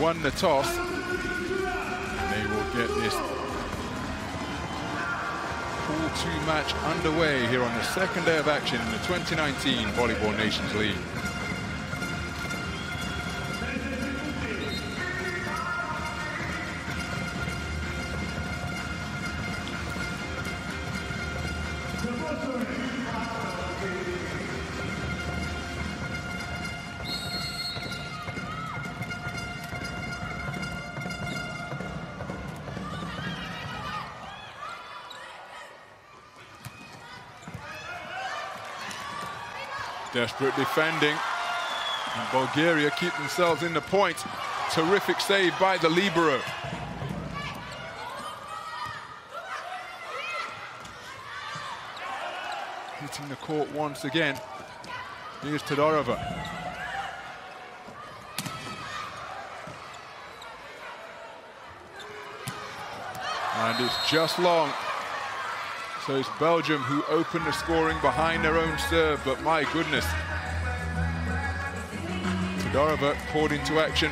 won the toss. And They will get this Pool 2 match underway here on the second day of action in the 2019 Volleyball Nations League. Desperate defending. And Bulgaria keep themselves in the point. Terrific save by the libero. Hitting the court once again. Here's Todorova. And it's just long. So it's Belgium who opened the scoring behind their own serve, but my goodness. Todorova poured into action.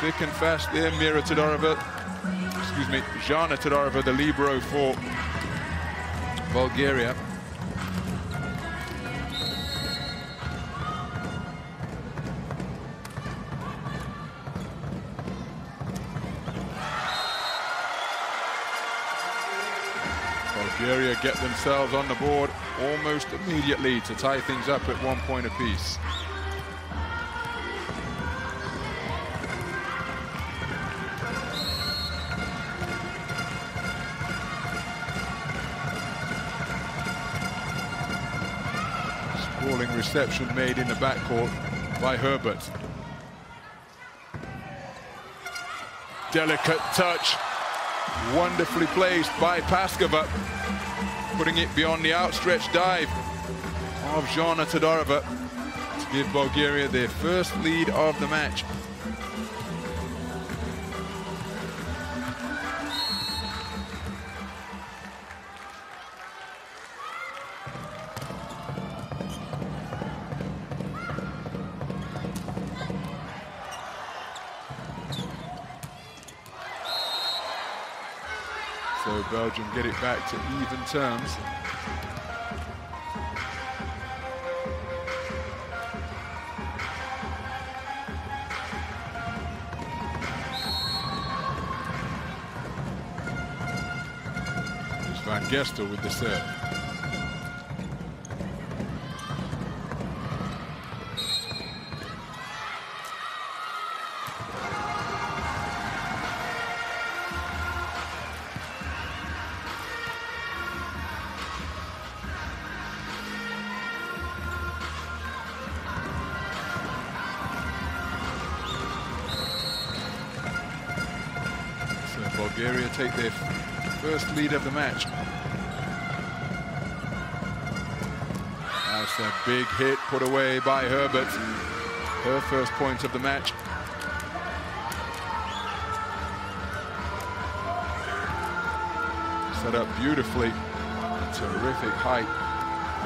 Thick and fast there, Mira Todorova. Excuse me, Jana Todorova, the libero for Bulgaria. Get themselves on the board almost immediately to tie things up at one point apiece. Sprawling reception made in the backcourt by Herbots. Delicate touch, wonderfully placed by Paskova, putting it beyond the outstretched dive of Jana Todorova to give Bulgaria their first lead of the match. Back to even terms. It's Van Gestel with the serve. Lead of the match. That's a big hit put away by Herbots. Her first point of the match. Set up beautifully. A Terrific height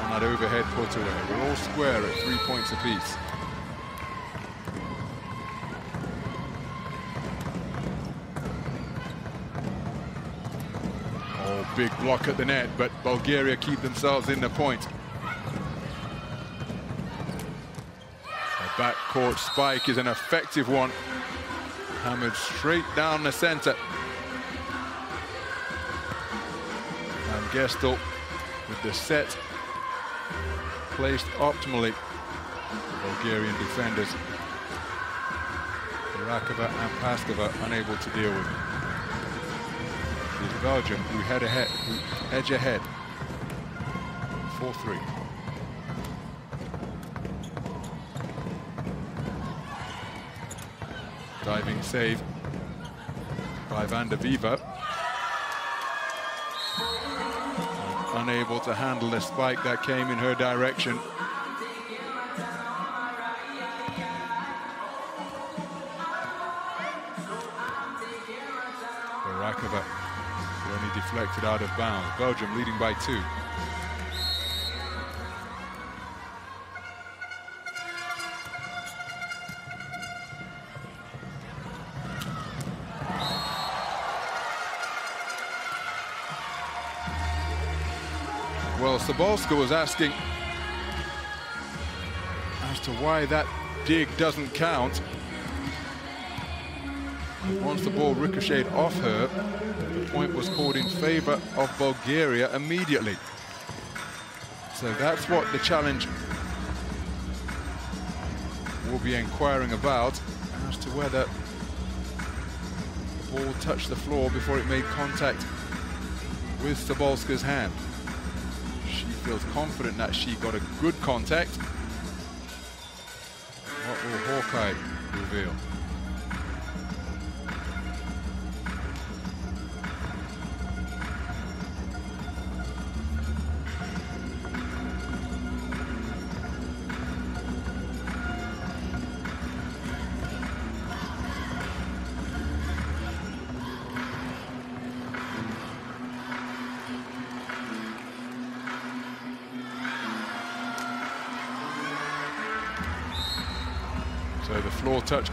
on that overhead put away. We're all square at three points apiece. Big block at the net, but Bulgaria keep themselves in the point. A backcourt spike is an effective one. Hammered straight down the center. And Gestel with the set placed optimally. Bulgarian defenders. Rakova and Paskova unable to deal with it. Belgium who head ahead, who edge ahead. 4-3. Diving save by Van de Vyver. Unable to handle the spike that came in her direction. Barakova deflected out of bounds. Belgium leading by two. Well, Sobolska was asking as to why that dig doesn't count. Once the ball ricocheted off her, the point was called in favor of Bulgaria immediately. So that's what the challenge will be inquiring about as to whether the ball touched the floor before it made contact with Sobolska's hand. She feels confident that she got a good contact. What will Hawkeye reveal?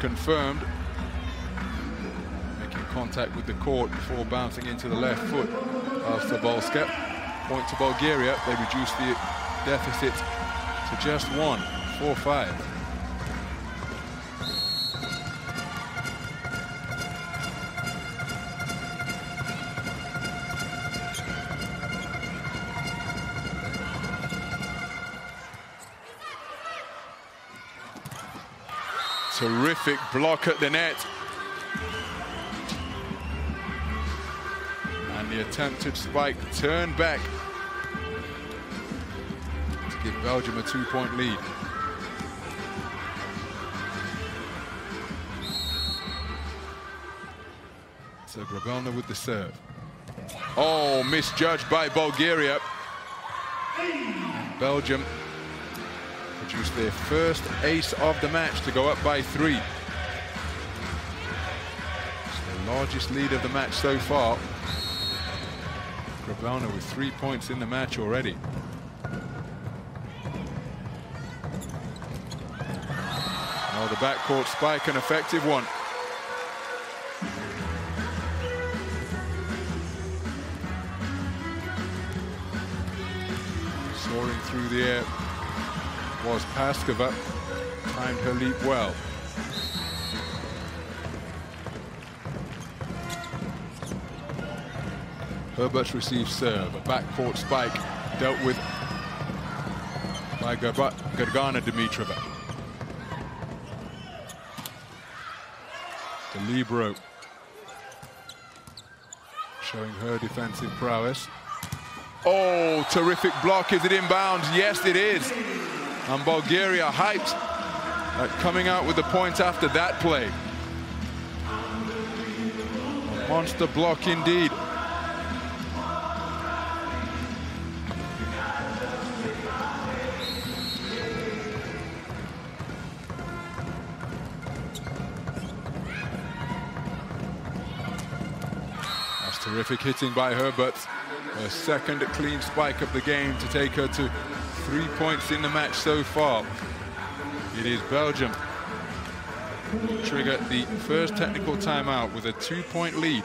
Confirmed. Making contact with the court before bouncing into the left foot of Sobolska. Point to Bulgaria. They reduce the deficit to just one, 4-5. Terrific block at the net. And the attempted spike turned back to give Belgium a two-point lead. So Grobelna with the serve. Oh, misjudged by Bulgaria. Belgium produced their first ace of the match to go up by three. It's the largest lead of the match so far. Grobelna with three points in the match already. Oh, the backcourt spike, an effective one. Soaring through the air was Paskova. Timed her leap well. Herbots receives serve. A backcourt spike dealt with by Gergana Dimitrova. The libero showing her defensive prowess. Oh, terrific block. Is it inbounds? Yes, it is. And Bulgaria hyped at coming out with the point after that play. Monster block indeed. That's terrific hitting by Herbots. Her second clean spike of the game to take her to three points in the match so far. It is Belgium trigger the first technical timeout with a two-point lead.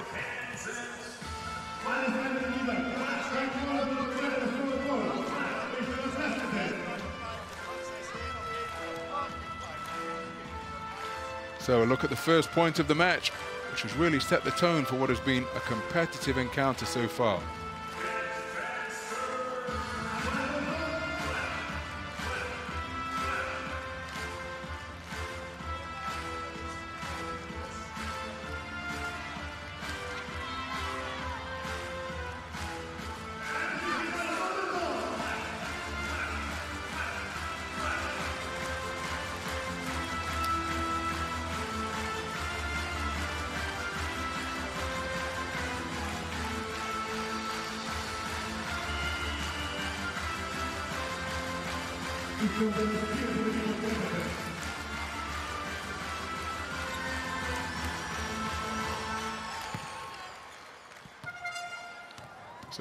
So a look at the first point of the match, which has really set the tone for what has been a competitive encounter so far. So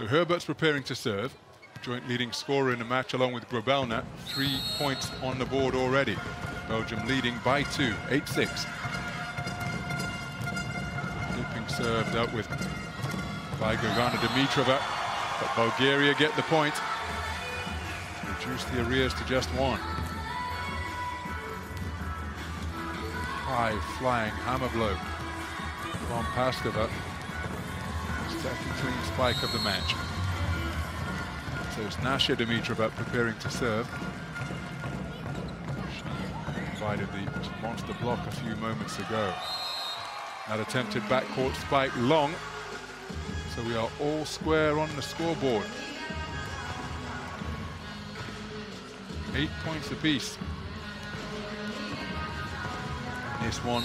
Herbots preparing to serve. Joint leading scorer in the match along with Grobelna. Three points on the board already. Belgium leading by two, 8-6. Looping serve dealt with by Gergana Dimitrova. But Bulgaria get the point. Reduce the arrears to just one. High flying hammer blow from Paskova. Second clean spike of the match. So it's Nasya Dimitrova preparing to serve. She provided the monster block a few moments ago. That attempted backcourt spike long. So we are all square on the scoreboard. Eight points apiece. This one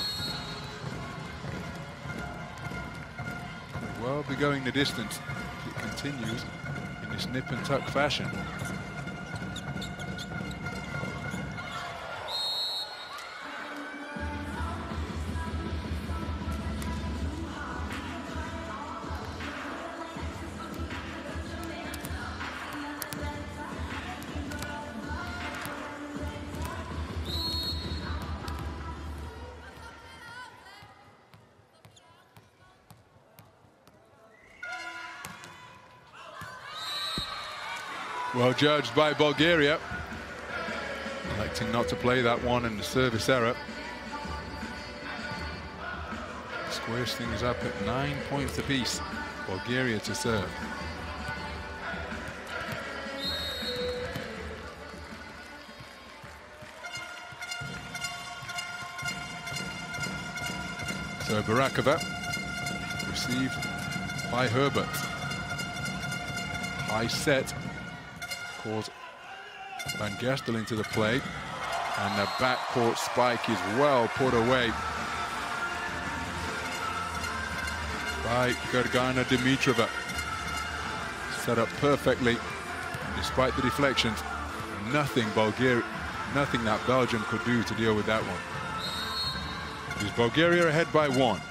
will be going the distance if it continues in this nip and tuck fashion. Judged by Bulgaria. Electing not to play that one in the service error. Squares things up at nine points apiece. Bulgaria to serve. So Barakova received by Herbots. High set calls Van Gestel into the play. And the backcourt spike is well put away by Gergana Dimitrova. Set up perfectly. and Despite the deflections, nothing Bulgaria, nothing that Belgium could do to deal with that one. Is Bulgaria ahead by one?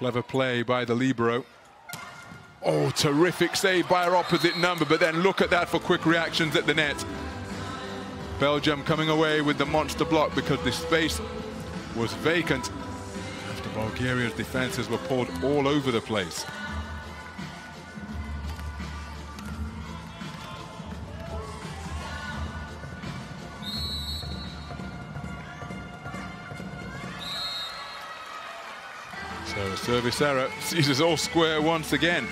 Clever play by the Libero. Oh, terrific save by our opposite number, but then look at that for quick reactions at the net. Belgium coming away with the monster block because the space was vacant after Bulgaria's defenses were poured all over the place. So error sees us all square once again.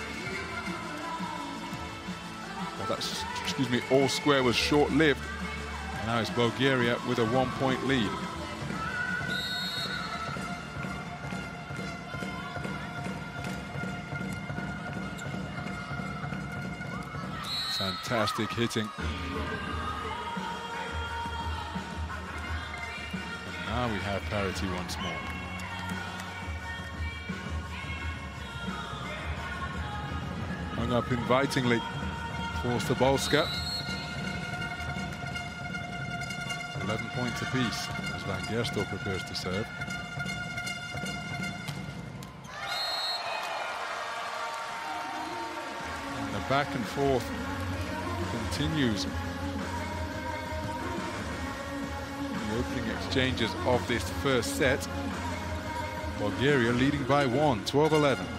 Well, that's, excuse me, all square was short-lived. Now it's Bulgaria with a one-point lead. Fantastic hitting. And now we have parity once more. Hung up invitingly for Sobolska. 11 points apiece as Van Gestel prepares to serve. And the back and forth continues. The opening exchanges of this first set. Bulgaria leading by one, 12-11.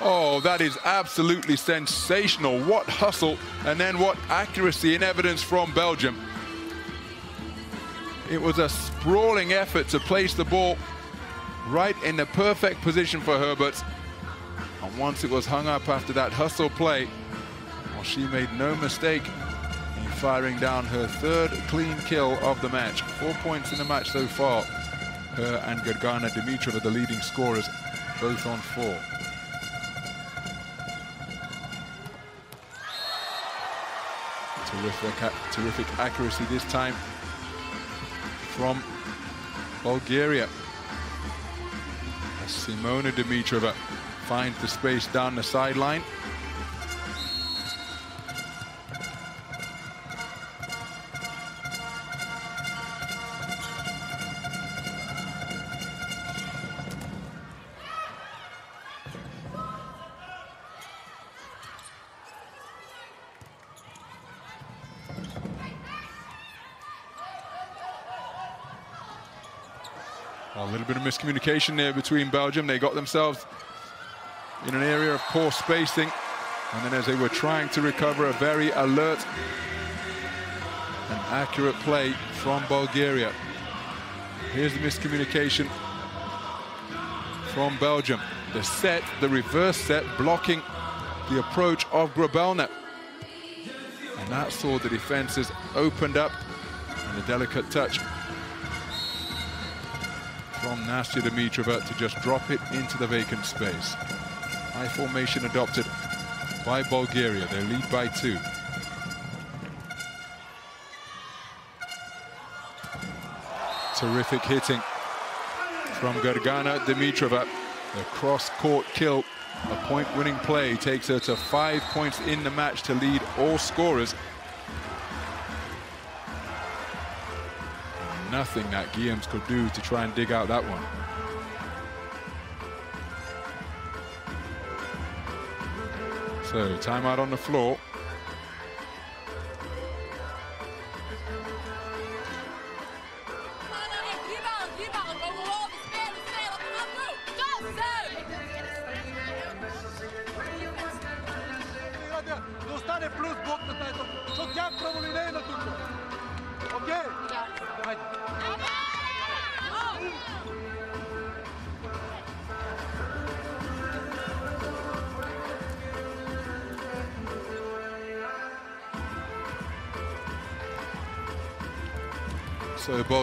Oh, that is absolutely sensational. What hustle and then what accuracy and evidence from Belgium. It was a sprawling effort to place the ball right in the perfect position for Herbots. And once it was hung up after that hustle play, well, she made no mistake in firing down her third clean kill of the match. Four points in the match so far. Her and Gergana Dimitrova, the leading scorers, both on four. Terrific, terrific accuracy this time from Bulgaria. Simona Dimitrova finds the space down the sideline. Miscommunication there between Belgium. They got themselves in an area of poor spacing. And then as they were trying to recover, a very alert and accurate play from Bulgaria. Here's the miscommunication from Belgium. The set, the reverse set, blocking the approach of Grobelna. And that saw the defenses opened up and a delicate touch from Nasya Dimitrova to just drop it into the vacant space. High formation adopted by Bulgaria. They lead by two. Terrific hitting from Gergana Dimitrova. The cross-court kill, a point-winning play, takes her to five points in the match to lead all scorers. Nothing that Guilliams could do to try and dig out that one. So, timeout on the floor.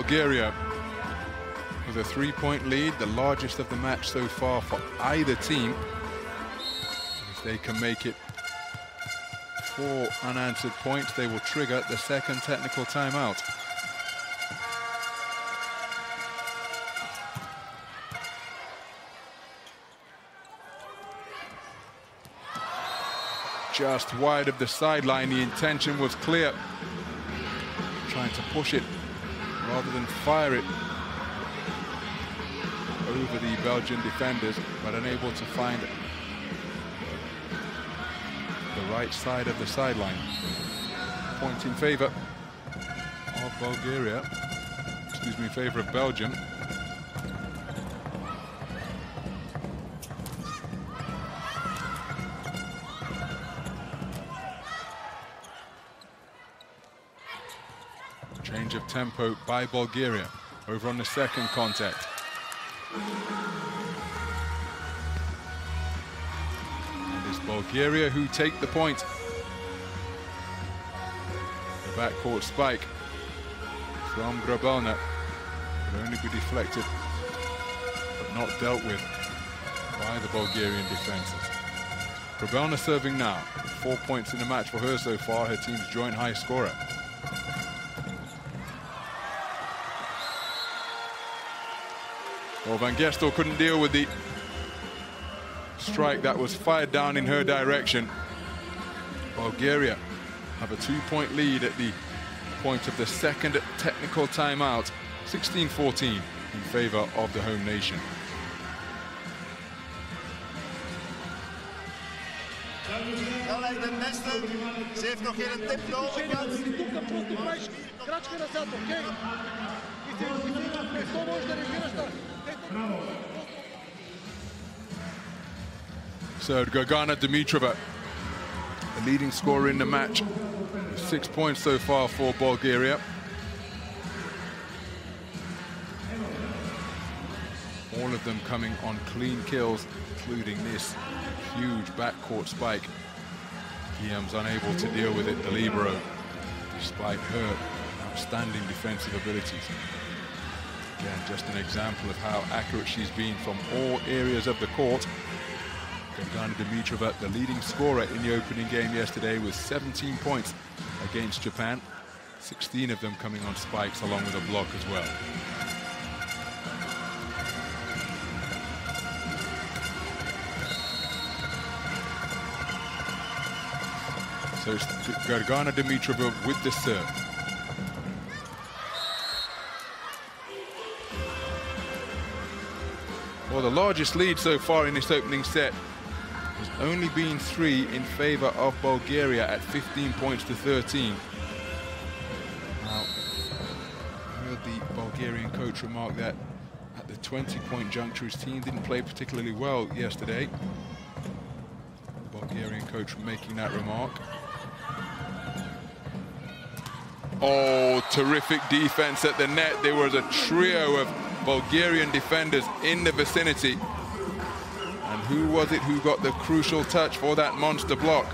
Bulgaria with a three-point lead, the largest of the match so far for either team. If they can make it four unanswered points, they will trigger the second technical timeout. Just wide of the sideline, the intention was clear. Trying to push it rather than fire it over the Belgian defenders, but unable to find the right side of the sideline. Point in favor of Bulgaria, excuse me, in favor of Belgium. Tempo by Bulgaria over on the second contact. And it's Bulgaria who take the point. The backcourt spike from Grobelna could only be deflected but not dealt with by the Bulgarian defenses. Grobelna serving now. Four points in the match for her so far, her team's joint high scorer. Well, Van Gestel couldn't deal with the strike that was fired down in her direction. Bulgaria have a two-point lead at the point of the second technical timeout, 16-14 in favor of the home nation. Ze heeft nog geen tip nodig. Naar. Je so Gergana Dimitrova, the leading scorer in the match, six points so far for Bulgaria. All of them coming on clean kills, including this huge backcourt spike. Guilliams unable to deal with it, the libero, despite her outstanding defensive abilities. Again, just an example of how accurate she's been from all areas of the court. Gergana Dimitrova, the leading scorer in the opening game yesterday with 17 points against Japan. 16 of them coming on spikes along with a block as well. So Gergana Dimitrova with the serve. Well, the largest lead so far in this opening set has only been three in favor of Bulgaria at 15 points to 13. Now, I heard the Bulgarian coach remark that at the 20-point juncture. His team didn't play particularly well yesterday. The Bulgarian coach making that remark. Oh, terrific defense at the net. There was a trio of Bulgarian defenders in the vicinity. And who was it who got the crucial touch for that monster block?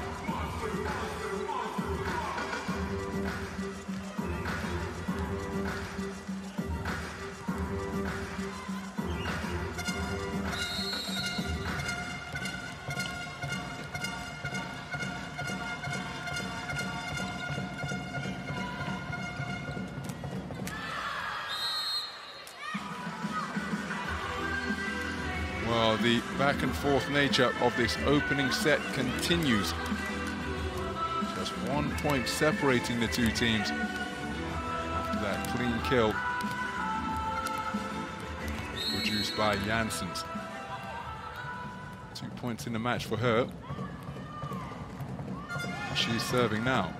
Back and forth nature of this opening set continues. Just one point separating the two teams after that clean kill produced by Janssens. Two points in the match for her. She's serving now.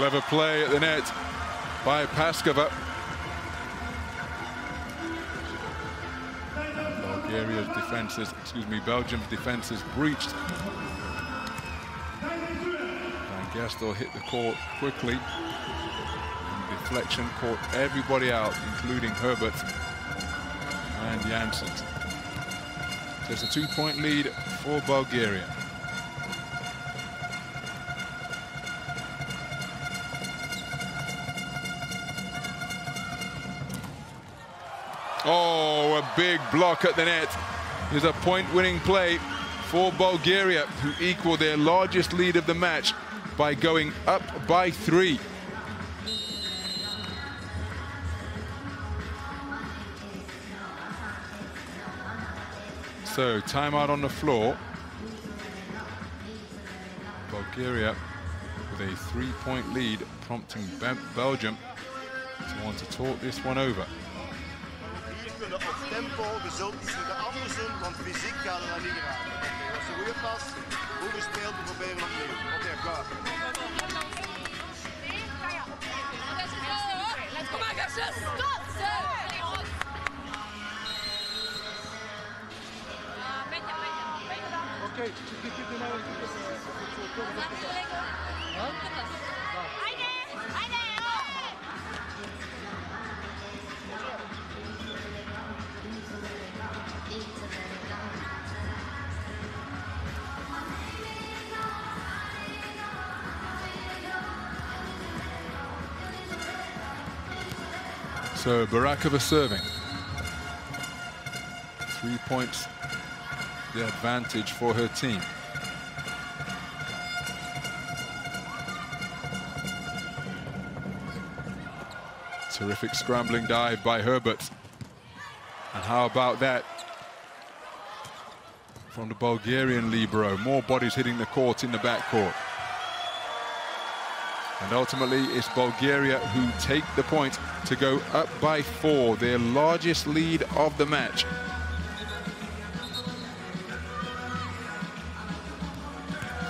Clever play at the net by Paskova. Bulgaria's defenses, excuse me, Belgium's defenses breached. Van Gestel hit the court quickly. And deflection caught everybody out, including Herbots and Janssens. So it's a two-point lead for Bulgaria. Oh, a big block at the net. Here's a point-winning play for Bulgaria, who equal their largest lead of the match by going up by three. So, timeout on the floor. Bulgaria with a three-point lead, prompting Be Belgium to want to talk this one over. Kunnen op tempo, we zullen het moeten anders doen, want fysiek gaat het dan niet geraken. Oké, dat is een goede pas. Goed gespeeld, we proberen opnieuw. Oké, klaar. Kom maar, gastjes! Stop! Oké, ik heb nou So Barakova serving. Three points, the advantage for her team. Terrific scrambling dive by Herbots. And how about that from the Bulgarian libero? More bodies hitting the court in the backcourt. And ultimately, it's Bulgaria who take the point to go up by four, their largest lead of the match.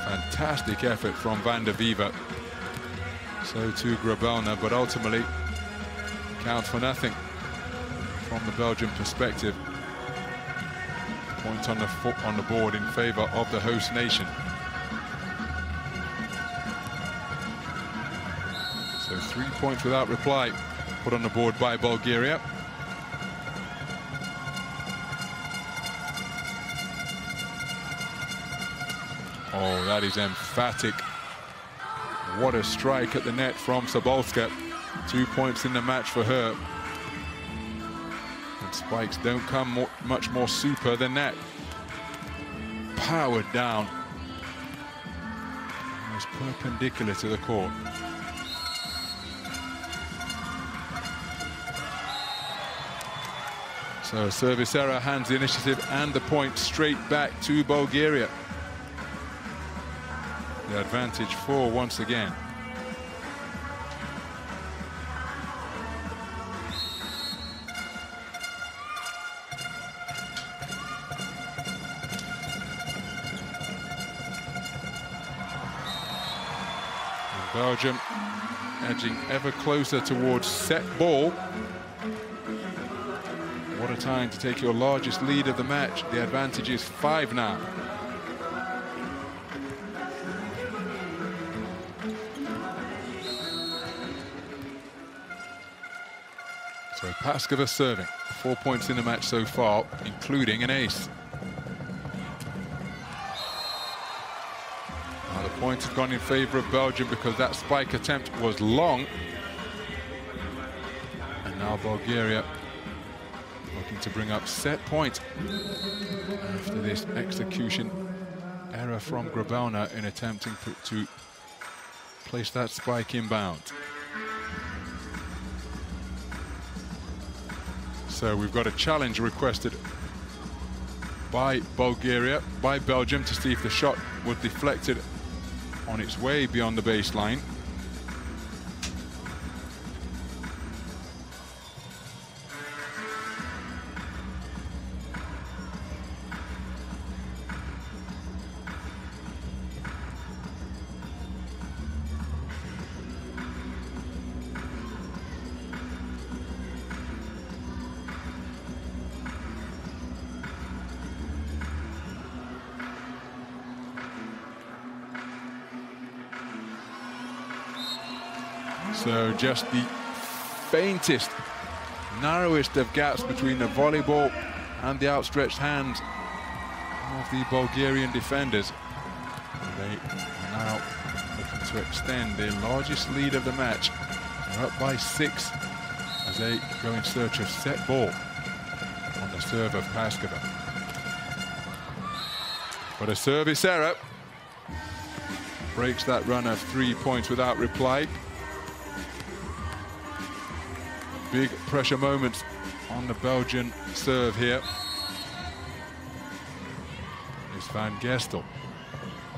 Fantastic effort from Van de Vyver. So too Grobelna, but ultimately counts for nothing from the Belgian perspective. Point on the on the board in favor of the host nation. Points without reply put on the board by Bulgaria. Oh, that is emphatic. What a strike at the net from Sobolska. Two points in the match for her. And spikes don't come more, much more super than that. Powered down. Almost perpendicular to the court. So service error hands the initiative and the point straight back to Bulgaria. The advantage for once again. Belgium edging ever closer towards set ball. Time to take your largest lead of the match. The advantage is five now. So Paskova serving. Four points in the match so far, including an ace. Now the points have gone in favor of Belgium because that spike attempt was long. And now Bulgaria to bring up set point after this execution error from Grobelna in attempting to place that spike inbound. So we've got a challenge requested by Bulgaria, by Belgium, to see if the shot was deflected on its way beyond the baseline. Just the faintest, narrowest of gaps between the volleyball and the outstretched hands of the Bulgarian defenders. They are now looking to extend their largest lead of the match. They're up by six as they go in search of set ball on the serve of Paskova. But a service error breaks that run of three points without reply. Big pressure moments on the Belgian serve here. It's Van Gestel.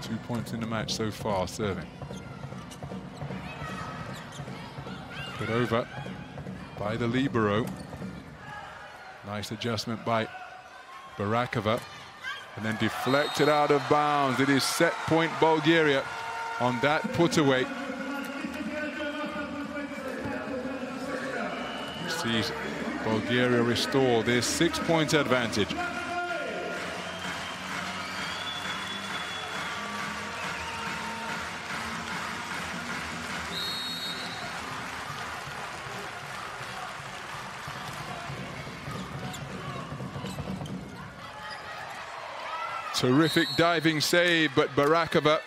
Two points in the match so far, serving. Put over by the Libero. Nice adjustment by Barakova. And then deflected out of bounds. It is set point Bulgaria on that put away. Sees Bulgaria restore their six-point advantage. Terrific diving save, but Barakova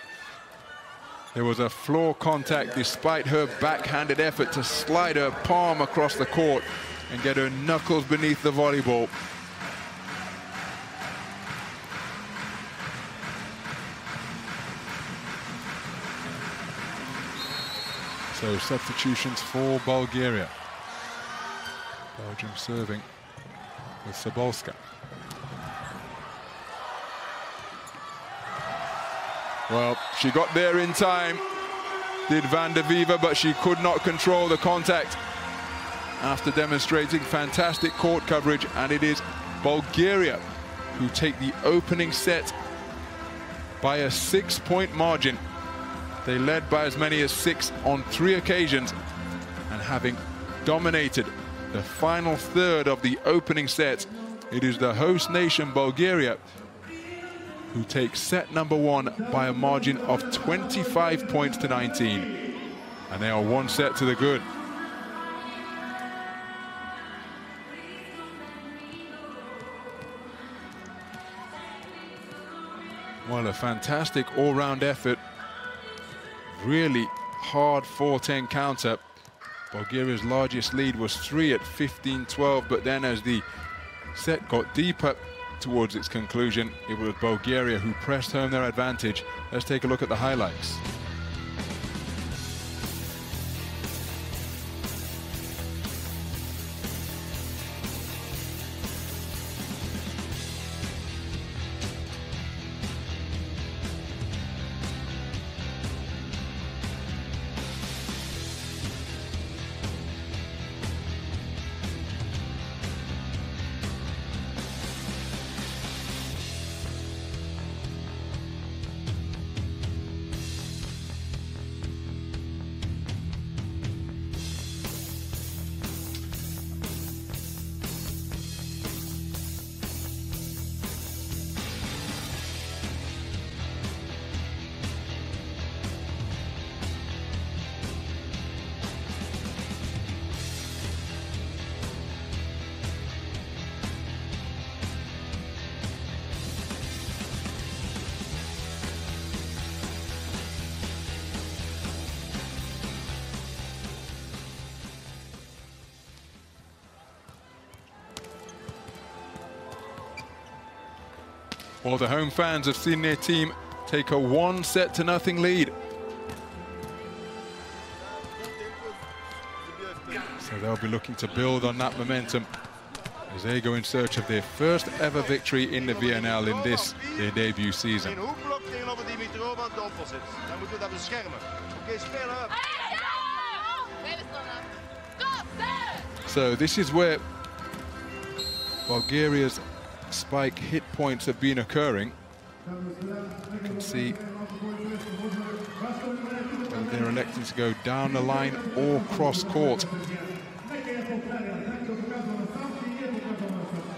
there was a floor contact despite her backhanded effort to slide her palm across the court and get her knuckles beneath the volleyball. So substitutions for Bulgaria. Belgium serving with Sobolska. Well, she got there in time, did Van de Vyver, but she could not control the contact after demonstrating fantastic court coverage, and it is Bulgaria who take the opening set by a six-point margin. They led by as many as six on three occasions, and having dominated the final third of the opening set, it is the host nation, Bulgaria, who takes set number one by a margin of 25 points to 19. And they are one set to the good. Well, a fantastic all-round effort. Really hard 4-10 counter. Bulgaria's largest lead was three at 15-12, but then as the set got deeper, towards its conclusion. It was Bulgaria who pressed home their advantage. Let's take a look at the highlights. Well, the home fans have seen their team take a one set to nothing lead. So they'll be looking to build on that momentum as they go in search of their first ever victory in the VNL in this, their debut season. In hoekblok tegenover Dimitrova dompel zit. Dan moeten we dat beschermen. Oké, spelen up. So this is where Bulgaria's spike hit points have been occurring. You can see they're electing to go down the line or cross court.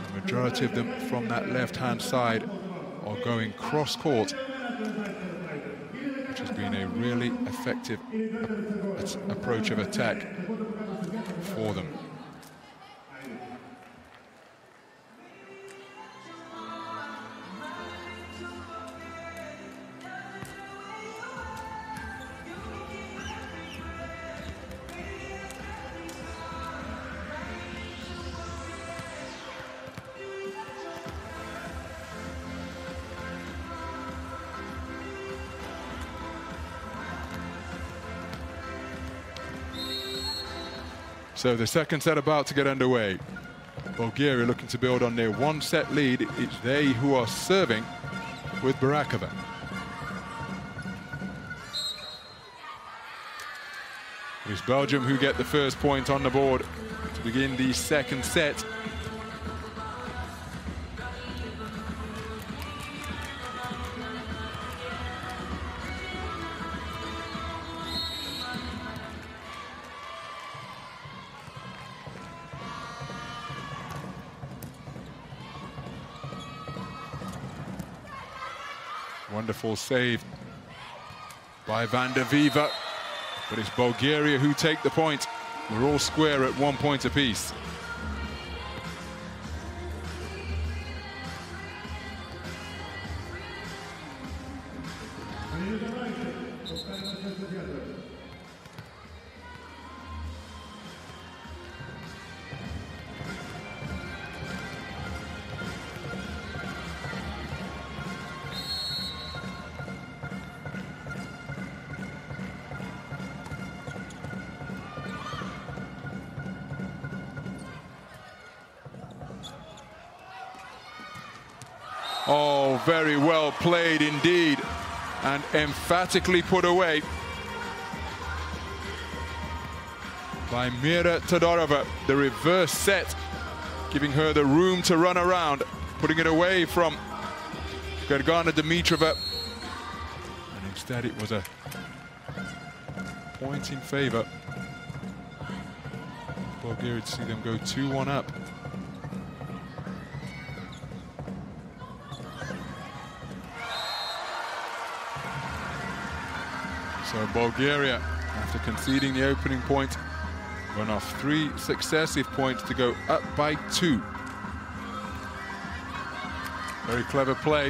The majority of them from that left-hand side are going cross court, which has been a really effective approach of attack for them. So the second set about to get underway. Bulgaria looking to build on their one set lead. It's they who are serving with Barakova. It's Belgium who get the first point on the board to begin the second set. Wonderful save by Van de Vyver. But it's Bulgaria who take the point. We're all square at one point apiece. Emphatically put away by Mira Todorova. The reverse set, giving her the room to run around, putting it away from Gergana Dimitrova. And instead it was a point in favor. Bulgaria to see them go 2-1 up. Bulgaria, after conceding the opening point, run off three successive points to go up by two. Very clever play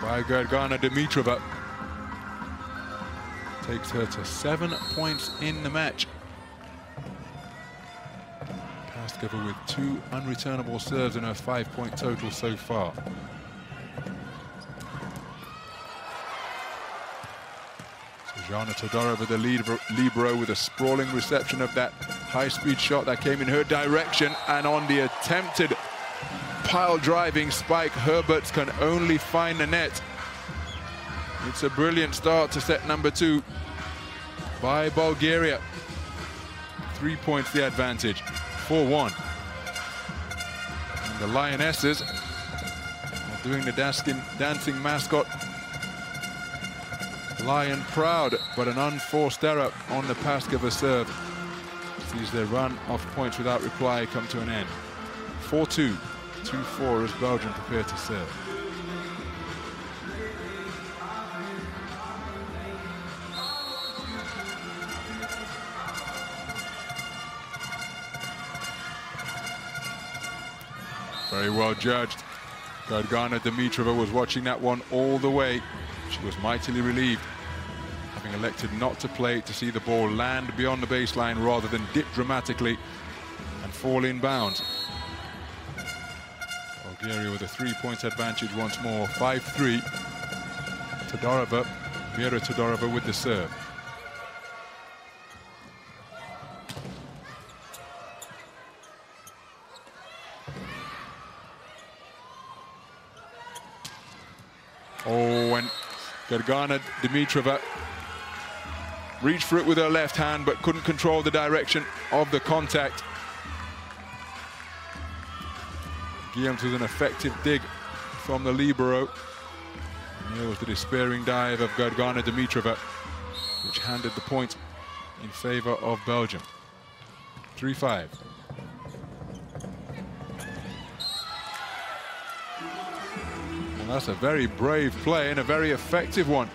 by Gergana Dimitrova. Takes her to seven points in the match. Paskova with two unreturnable serves in her five-point total so far. Jana Todorova, the lead- libero, with a sprawling reception of that high-speed shot that came in her direction. And on the attempted pile driving spike, Herbots can only find the net. It's a brilliant start to set number two by Bulgaria. Three points the advantage, 4-1. And the Lionesses doing the dancing mascot Lion proud, but an unforced error on the Paskova serve. Sees their run off points without reply come to an end. 4-2, 2-4 as Belgium prepare to serve. Very well judged. Gergana Dimitrova was watching that one all the way. She was mightily relieved, elected not to play to see the ball land beyond the baseline rather than dip dramatically and fall in bounds. Bulgaria with a three-point advantage once more, 5-3. Todorova, Mira Todorova with the serve. Oh, and Gergana Dimitrova reached for it with her left hand, but couldn't control the direction of the contact. Guilliams with an effective dig from the libero. And here was the despairing dive of Gergana Dimitrova, which handed the point in favor of Belgium. 3-5. And that's a very brave play and a very effective one.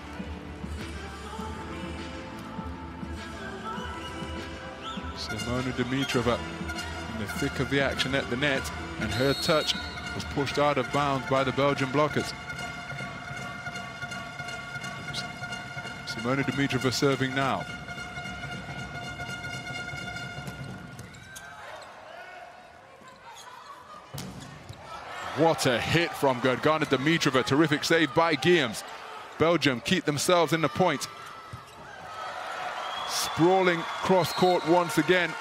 Simona Dimitrova in the thick of the action at the net, and her touch was pushed out of bounds by the Belgian blockers. Simona Dimitrova serving now. What a hit from Gergana Dimitrova. Terrific save by Guilliams. Belgium keep themselves in the point. Sprawling cross court once again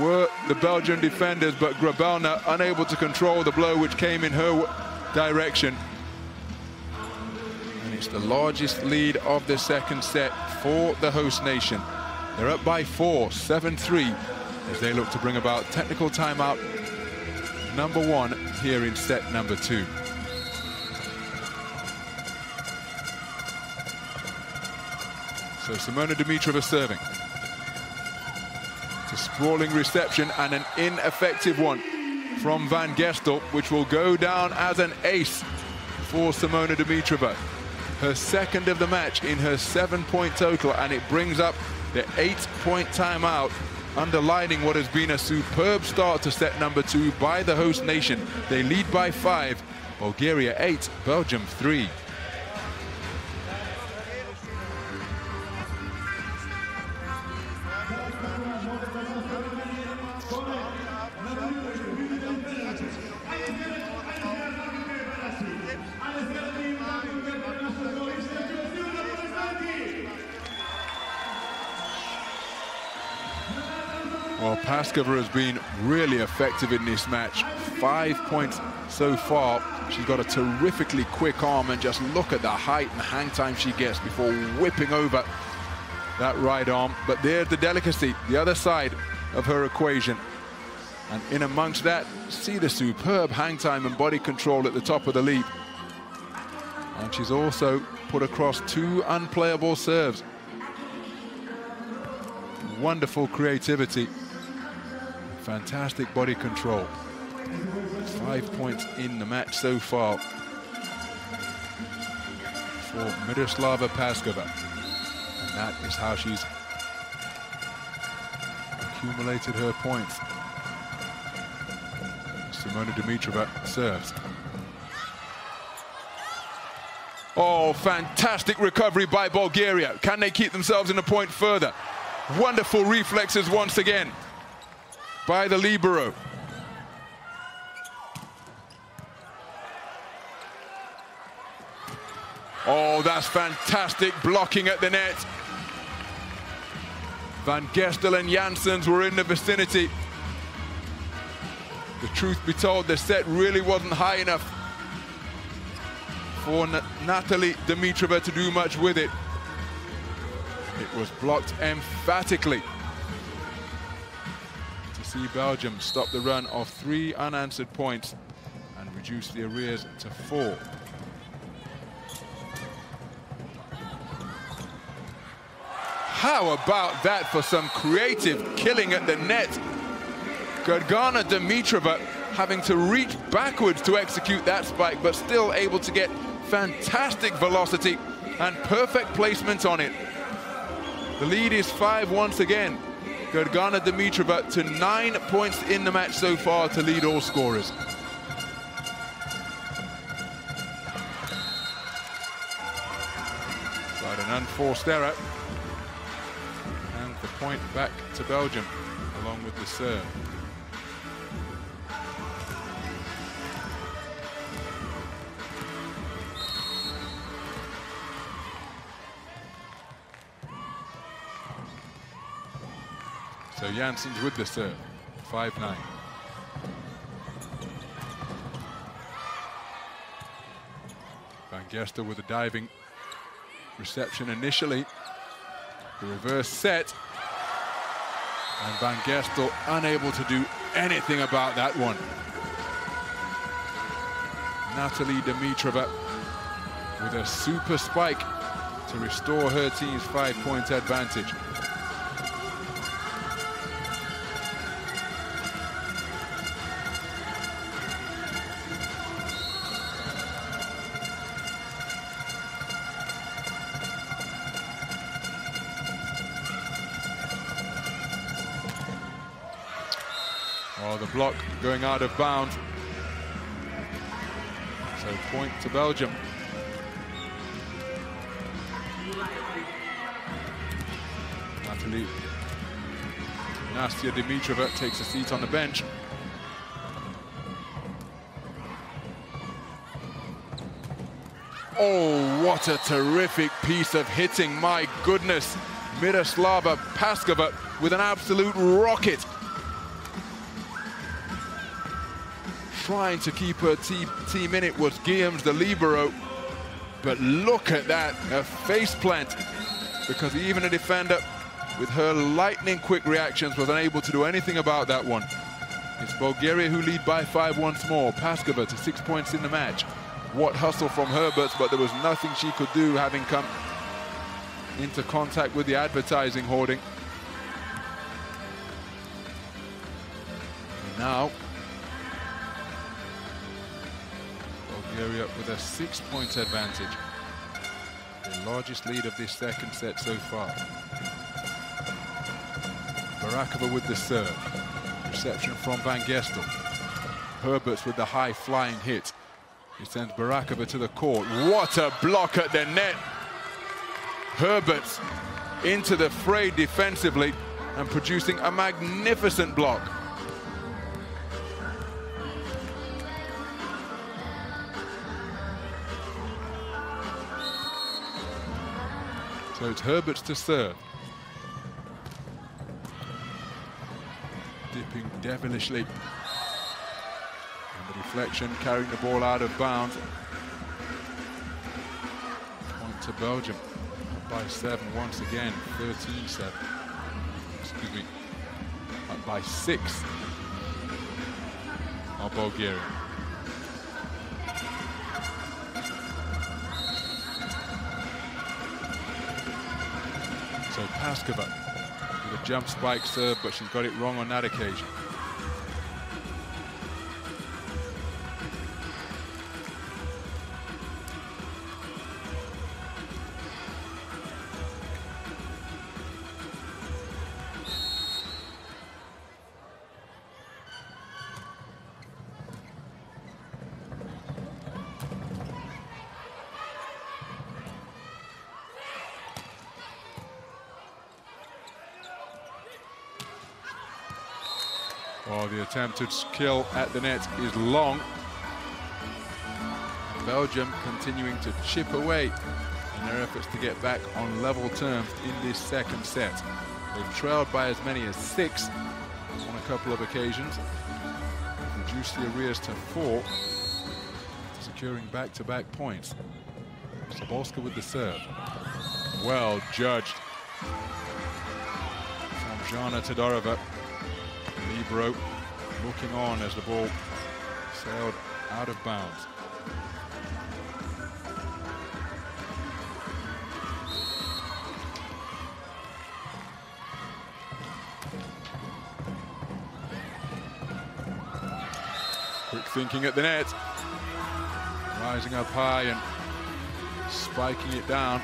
were the Belgian defenders, but Grobelna unable to control the blow which came in her direction. And it's the largest lead of the second set for the host nation. They're up by four, 7-3, as they look to bring about technical timeout number one here in set number two. So Simona Dimitrova serving. A sprawling reception and an ineffective one from Van Gestel, which will go down as an ace for Simona Dimitrova. Her second of the match in her seven-point total, and it brings up the eight-point timeout underlining what has been a superb start to set number two by the host nation. They lead by five, Bulgaria eight, Belgium three. Well, Paskova has been really effective in this match. Five points so far. She's got a terrifically quick arm and just look at the height and hang time she gets before whipping over that right arm. But there's the delicacy, the other side of her equation. And in amongst that, see the superb hang time and body control at the top of the leap. And she's also put across two unplayable serves. Wonderful creativity. Fantastic body control. Five points in the match so far for Miroslava Paskova. And that is how she's accumulated her points. Simona Dimitrova serves. Oh, fantastic recovery by Bulgaria. Can they keep themselves in the point further? Wonderful reflexes once again by the libero. Oh, that's fantastic blocking at the net. Van Gestel and Janssens were in the vicinity. The truth be told, the set really wasn't high enough for Natalie Dimitrova to do much with it. It was blocked emphatically Belgium stop the run of three unanswered points and reduce the arrears to four. How about that for some creative killing at the net? Gergana Dimitrova having to reach backwards to execute that spike, but still able to get fantastic velocity and perfect placement on it. The lead is five once again. Gergana Dimitrova to nine points in the match so far to lead all scorers. But an unforced error. And the point back to Belgium, along with the serve. So Janssens with the serve, 5-9. Van Gestel with a diving reception initially. The reverse set. And Van Gestel unable to do anything about that one. Natalie Dimitrova with a super spike to restore her team's five-point advantage. The block going out of bounds. So point to Belgium. Natalie Nasya Dimitrova takes a seat on the bench. Oh, what a terrific piece of hitting, my goodness. Miroslava Paskova with an absolute rocket. Trying to keep her team, in it was Guilliams the libero. But look at that, a face plant. Because even a defender with her lightning quick reactions was unable to do anything about that one. It's Bulgaria who lead by five once more. Paskova to six points in the match. What hustle from Herbots, but there was nothing she could do having come into contact with the advertising hoarding. Now, a six-point advantage. The largest lead of this second set so far. Barakova with the serve. Reception from Van Gestel. Herbots with the high flying hit. He sends Barakova to the court. What a block at the net. Herbots into the fray defensively and producing a magnificent block. So it's Herbots to serve. Dipping devilishly. And the deflection carrying the ball out of bounds. Point to Belgium. Up by seven once again. 13-7. Excuse me. Up by six. Of Bulgaria. Paskova with a jump spike serve, but she's got it wrong on that occasion. Attempted kill at the net is long. Belgium continuing to chip away in their efforts to get back on level terms in this second set. They've trailed by as many as six on a couple of occasions. Reduced the arrears to four, securing back-to-back -back points. Sobolska with the serve. Well judged from Jana Todorova. Libero looking on as the ball sailed out of bounds. Quick thinking at the net. Rising up high and spiking it down.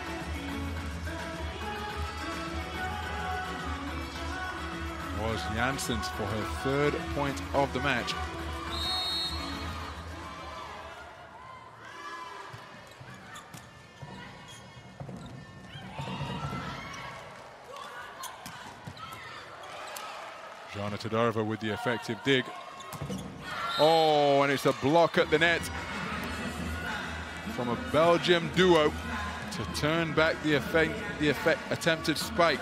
Janssens for her third point of the match. Jana Todorova with the effective dig. Oh, and it's a block at the net from a Belgium duo to turn back the effect, the effect attempted spike.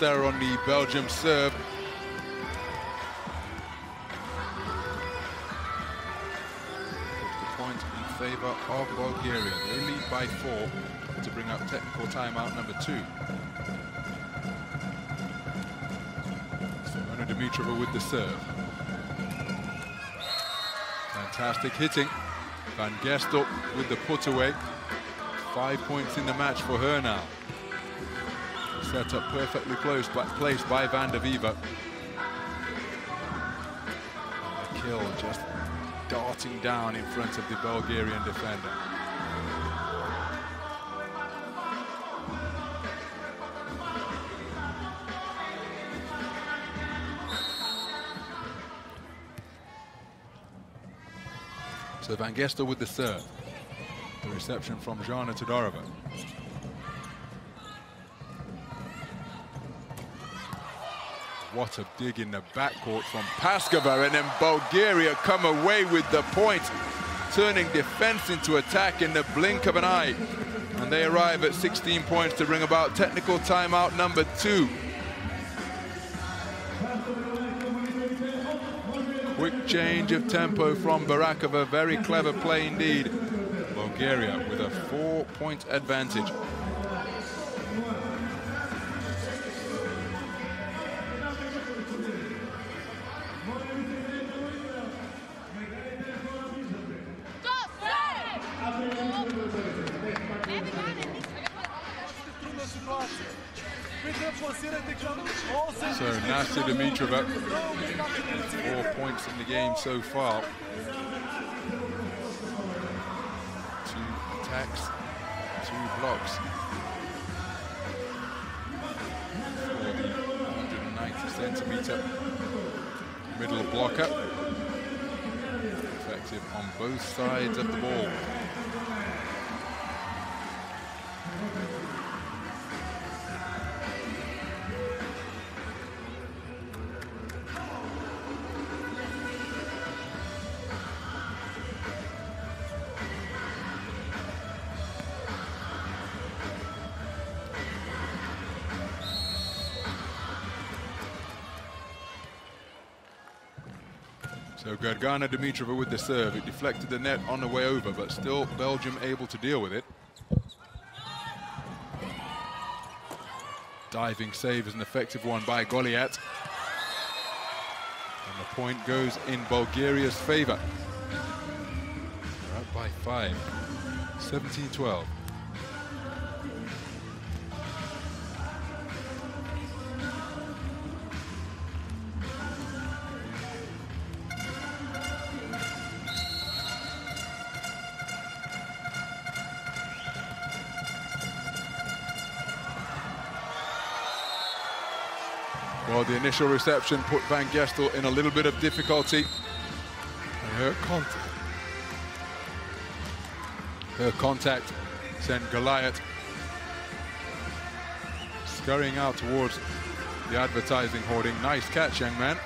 Error on the Belgium serve. Point in favor of Bulgaria. They lead by four to bring up technical timeout number two. Simona Dimitrova with the serve. Fantastic hitting. Van Gestel with the put away. Five points in the match for her now. Set up perfectly close, but placed by Van Wieva. And the kill just darting down in front of the Bulgarian defender. So Van Gestel with the serve. The reception from Jana Todorova. What a dig in the backcourt from Paskova, and then Bulgaria come away with the point, turning defense into attack in the blink of an eye. And they arrive at 16 points to bring about technical timeout number two. Quick change of tempo from Barakova, very clever play indeed. Bulgaria with a four-point advantage. So far. Two attacks, two blocks. For the 190 centimeter middle blocker. Effective on both sides of the ball. So Gergana Dimitrova with the serve. It deflected the net on the way over, but still Belgium able to deal with it. Diving save is an effective one by Goliat. And the point goes in Bulgaria's favor. They're up by five, 17-12. Initial reception put Van Gestel in a little bit of difficulty. Her contact, her contact sent Goliath scurrying out towards the advertising hoarding. Nice catch, young man.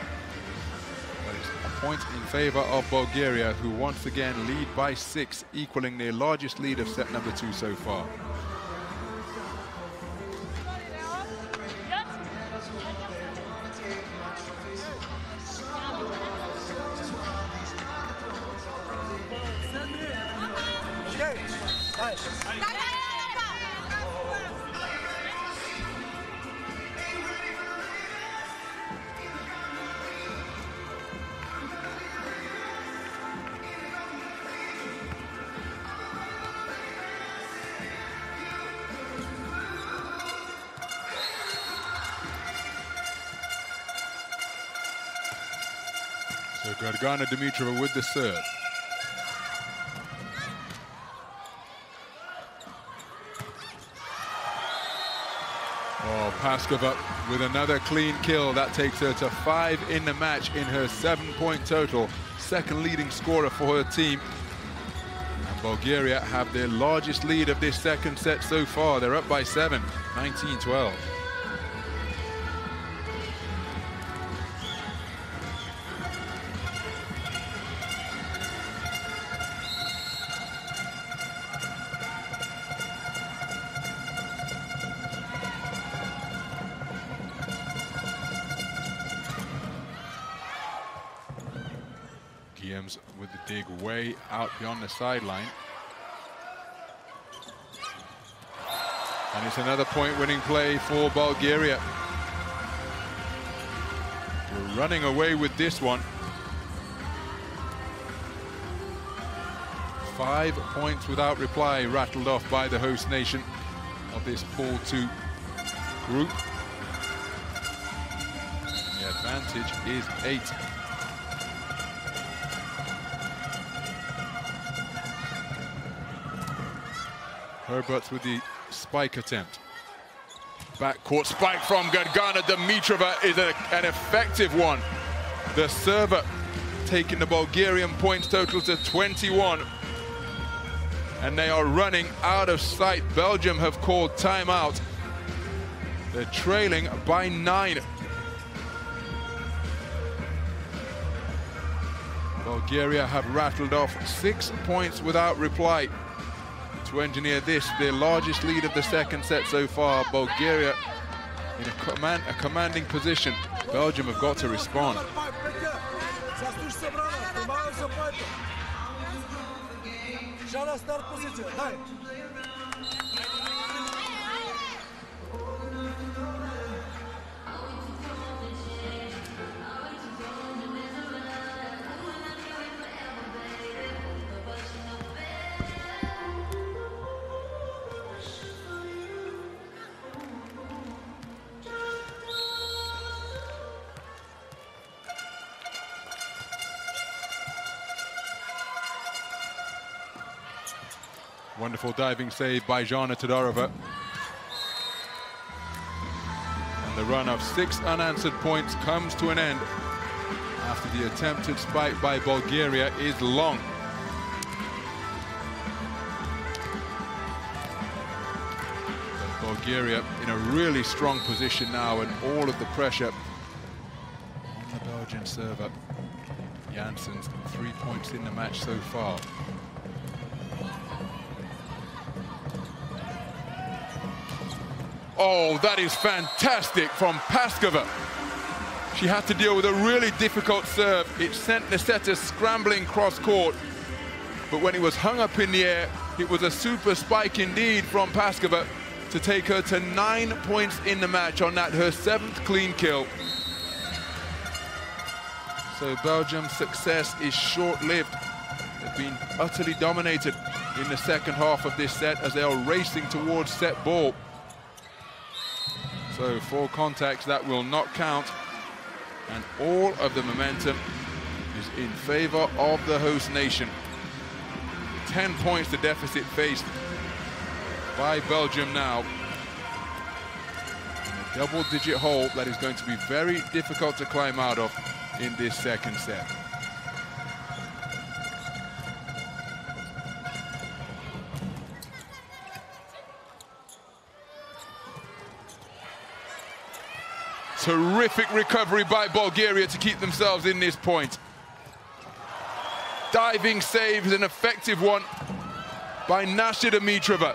But it's a point in favor of Bulgaria, who once again lead by six, equaling their largest lead of set number two so far. Dimitrova with the serve. Oh, Paskova with another clean kill. That takes her to five in the match in her seven-point total. Second leading scorer for her team. And Bulgaria have their largest lead of this second set so far. They're up by seven, 19-12. With the dig way out beyond the sideline. And it's another point-winning play for Bulgaria. We're running away with this one. Five points without reply rattled off by the host nation of this Pool 2 group. The advantage is eight. Herbots with the spike attempt. Backcourt spike from Gergana Dimitrova is a, an effective one. The server taking the Bulgarian points total to 21. And they are running out of sight. Belgium have called timeout. They're trailing by nine. Bulgaria have rattled off six points without reply to engineer this, their largest lead of the second set so far. Bulgaria in a, command, a commanding position. Belgium have got to respond. Wonderful diving save by Jana Todorova. And the run of six unanswered points comes to an end after the attempted spike by Bulgaria is long. But Bulgaria in a really strong position now and all of the pressure on the Belgian server. Janssens three points in the match so far. Oh, that is fantastic from Paskova. She had to deal with a really difficult serve. It sent setter scrambling cross court. But when it was hung up in the air, it was a super spike indeed from Paskova to take her to nine points in the match on that, her seventh clean kill. So Belgium's success is short-lived. They've been utterly dominated in the second half of this set as they are racing towards set ball. So four contacts, that will not count. And all of the momentum is in favor of the host nation. 10 points the deficit faced by Belgium now. Double-digit hole that is going to be very difficult to climb out of in this second set. Terrific recovery by Bulgaria to keep themselves in this point. Diving save is an effective one by Nasya Dimitrova.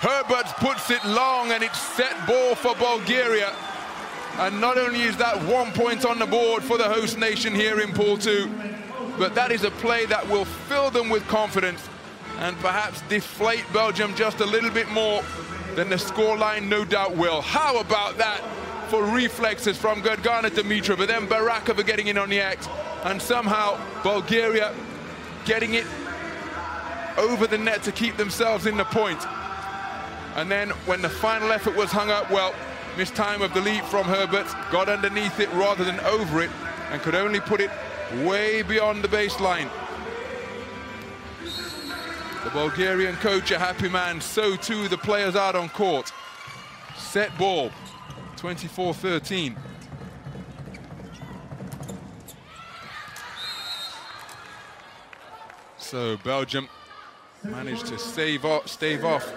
Herbots puts it long and it's set ball for Bulgaria. And not only is that one point on the board for the host nation here in Pool 2, but that is a play that will fill them with confidence and perhaps deflate Belgium just a little bit more then the scoreline no doubt will. How about that for reflexes from Gergana Dimitrova, then Barakova getting in on the act, and somehow Bulgaria getting it over the net to keep themselves in the point. And then when the final effort was hung up, well, missed time of the leap from Herbots, got underneath it rather than over it, and could only put it way beyond the baseline. The Bulgarian coach a happy man, so too the players out on court. Set ball, 24-13. So Belgium managed to save off, stave off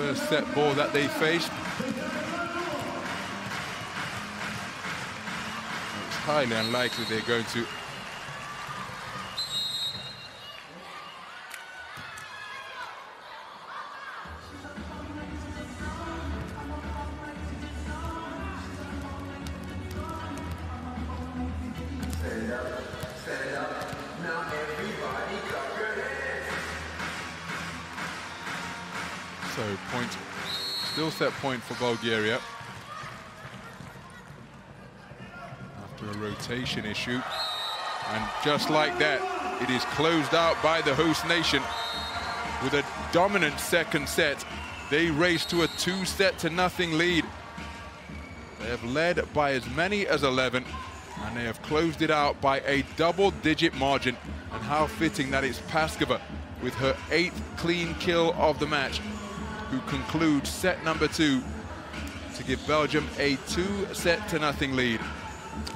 first set ball that they faced. It's highly unlikely they're going to point for Bulgaria. After a rotation issue. And just like that, it is closed out by the host nation with a dominant second set. They race to a two set to nothing lead. They have led by as many as 11 and they have closed it out by a double-digit margin. And how fitting that it's Paskova with her eighth clean kill of the match, who conclude set number two to give Belgium a two-set to nothing lead.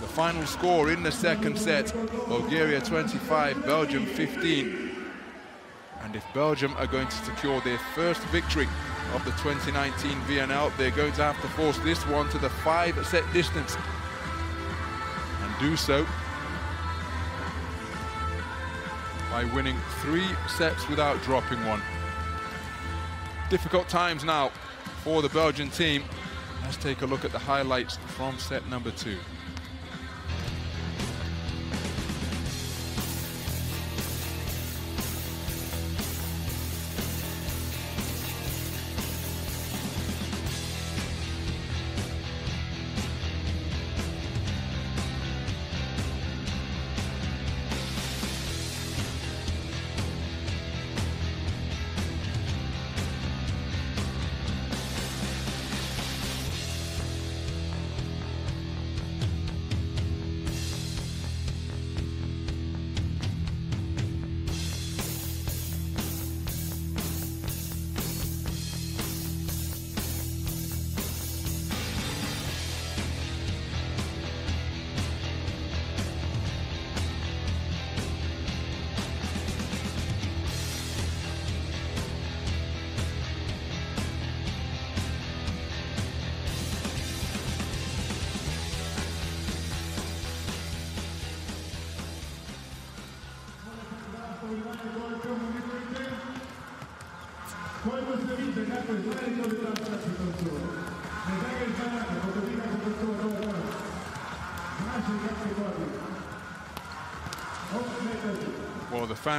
The final score in the second set, Bulgaria 25, Belgium 15. And if Belgium are going to secure their first victory of the 2019 VNL, they're going to have to force this one to the five-set distance and do so by winning three sets without dropping one. Difficult times now for the Belgian team. Let's take a look at the highlights from set number two.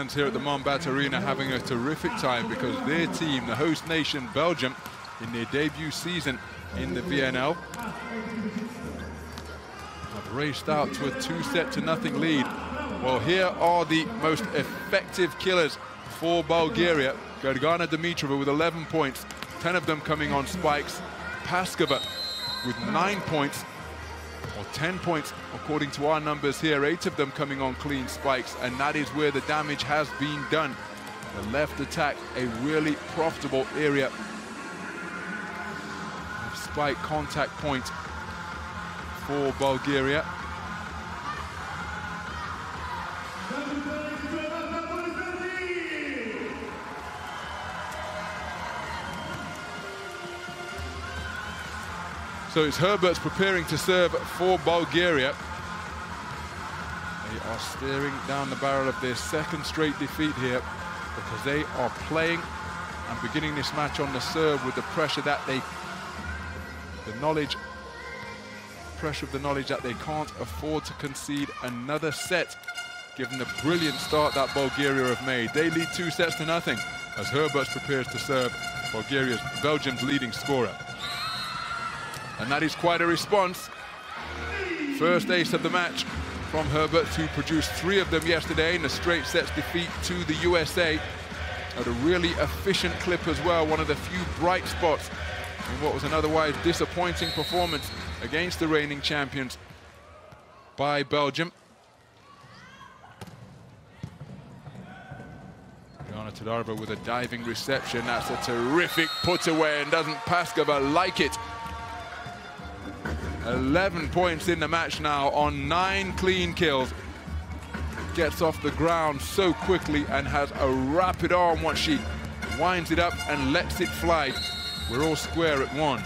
Fans here at the Montbat Arena having a terrific time because their team, the host nation, Belgium, in their debut season in the VNL, have raced out to a two-set to nothing lead. Well, here are the most effective killers for Bulgaria. Gergana Dimitrova with 11 points, 10 of them coming on spikes. Paskova with nine points, or 10 points according to our numbers here, eight of them coming on clean spikes, and that is where the damage has been done. The left attack, a really profitable area spike contact point for Bulgaria. So it's Herbots preparing to serve for Bulgaria. They are staring down the barrel of their second straight defeat here because they are playing and beginning this match on the serve with the pressure that they, the knowledge, pressure of the knowledge that they can't afford to concede another set given the brilliant start that Bulgaria have made. They lead two sets to nothing as Herbots prepares to serve Bulgaria's, Belgium's leading scorer. And that is quite a response. First ace of the match from Herbots, who produced three of them yesterday in a straight sets defeat to the USA. At a really efficient clip as well, one of the few bright spots in what was an otherwise disappointing performance against the reigning champions by Belgium. Jana Todorova with a diving reception. That's a terrific put away, and doesn't Paskova like it? 11 points in the match now on nine clean kills. Gets off the ground so quickly and has a rapid arm once she winds it up and lets it fly. We're all square at one.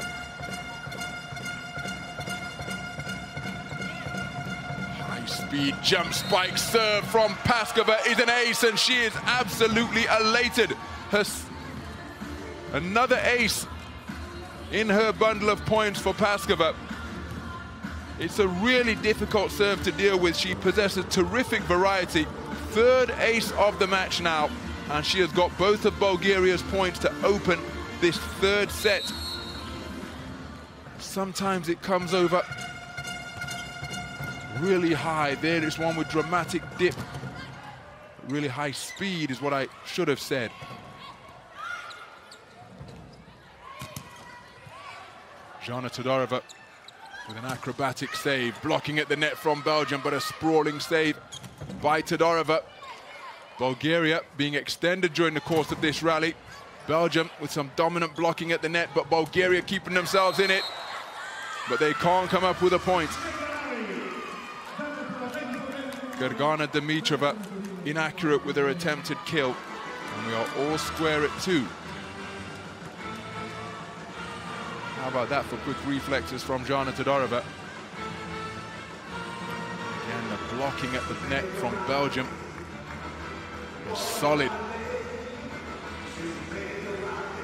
High speed jump spike serve from Paskova is an ace and she is absolutely elated. Her another ace in her bundle of points for Paskova. It's a really difficult serve to deal with. She possesses terrific variety. Third ace of the match now, and she has got both of Bulgaria's points to open this third set. Sometimes it comes over really high. There is one with dramatic dip. Really high speed is what I should have said. Jana Todorova with an acrobatic save, blocking at the net from Belgium, but a sprawling save by Todorova. Bulgaria being extended during the course of this rally. Belgium with some dominant blocking at the net, but Bulgaria keeping themselves in it. But they can't come up with a point. Gergana Dimitrova inaccurate with her attempted kill. And we are all square at two. How about that for quick reflexes from Jana Todorova? Again, the blocking at the net from Belgium was solid.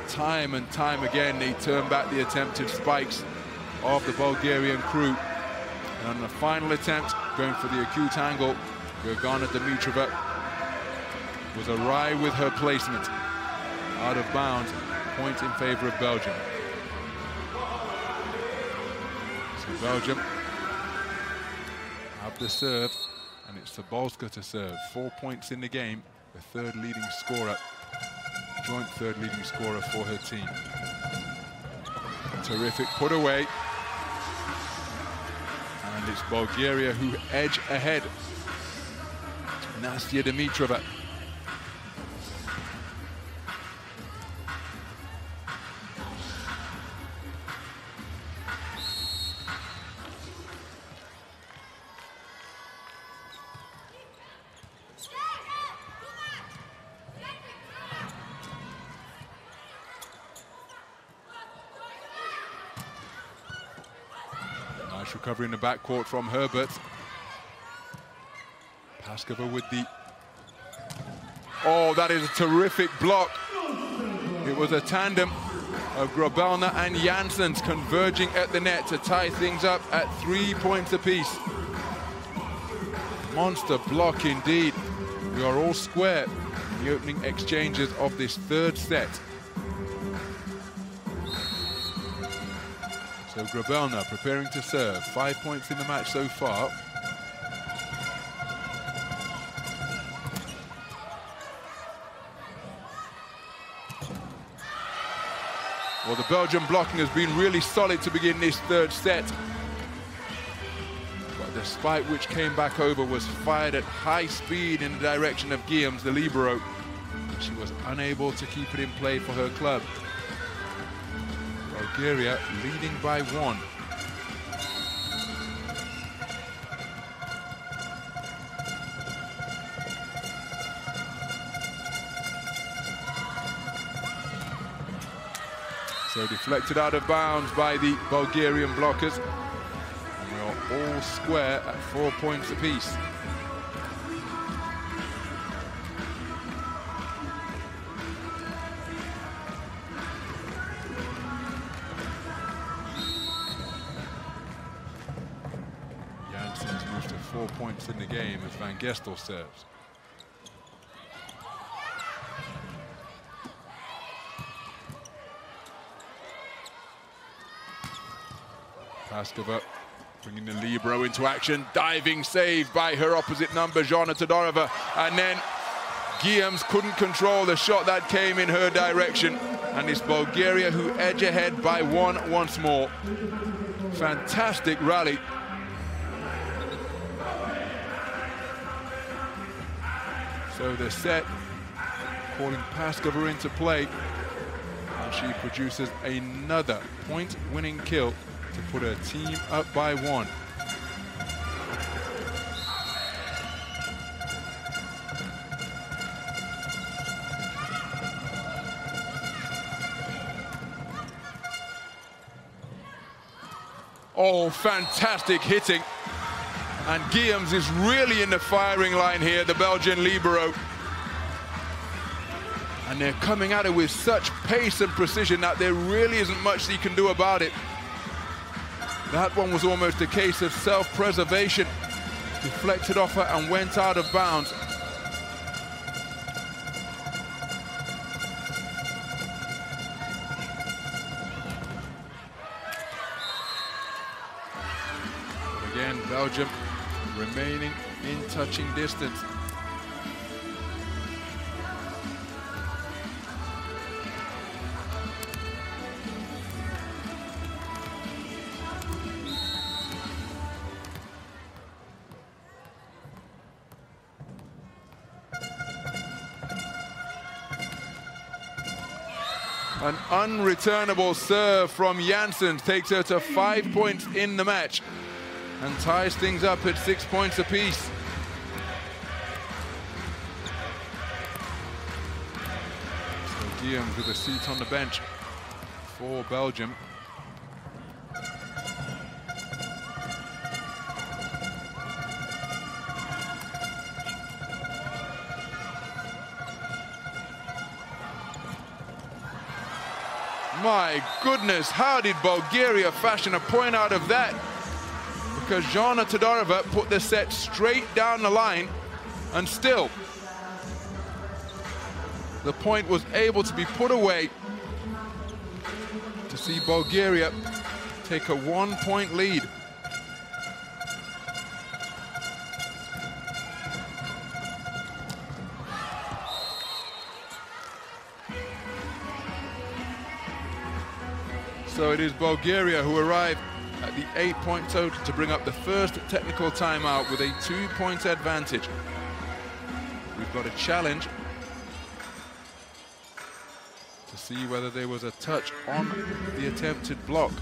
Time and time again, they turn back the attempted spikes of the Bulgarian crew. And on the final attempt, going for the acute angle, Gergana Dimitrova was awry with her placement. Out of bounds, point in favor of Belgium. Belgium have the serve, and it's Sobolska to serve. Four points in the game, the third leading scorer, joint third leading scorer for her team. Terrific put away. And it's Bulgaria who edge ahead. Nasya Dimitrova in the backcourt from Herbots. Paskova with the... Oh, that is a terrific block. It was a tandem of Grobelna and Janssens converging at the net to tie things up at three points apiece. Monster block indeed. We are all square in the opening exchanges of this third set. So Grobelna preparing to serve. Five points in the match so far. Well, the Belgian blocking has been really solid to begin this third set. But the spike which came back over was fired at high speed in the direction of Guilliams, the libero. She was unable to keep it in play for her club. Bulgaria leading by one. So deflected out of bounds by the Bulgarian blockers. And we are all square at four points apiece. Game as Van Gestel serves. Paskova bringing the Libero into action. Diving save by her opposite number, Jana Todorova. And then Guilliams couldn't control the shot that came in her direction. And it's Bulgaria who edge ahead by one once more. Fantastic rally So the set calling Paskova into play. And she produces another point-winning kill to put her team up by one. Oh, fantastic hitting. And Guilliams is really in the firing line here, the Belgian libero. And they're coming at it with such pace and precision that there really isn't much he can do about it. That one was almost a case of self-preservation. Deflected off her and went out of bounds. Again, Belgium remaining in touching distance. An unreturnable serve from Janssen takes her to five points in the match and ties things up at six points apiece. So Guilliams with a seat on the bench for Belgium. My goodness, how did Bulgaria fashion a point out of that? Because Zhana Todorova put the set straight down the line and still the point was able to be put away to see Bulgaria take a one-point lead. So it is Bulgaria who arrive at the eight-point total to bring up the first technical timeout with a two-point advantage. We've got a challenge to see whether there was a touch on the attempted block.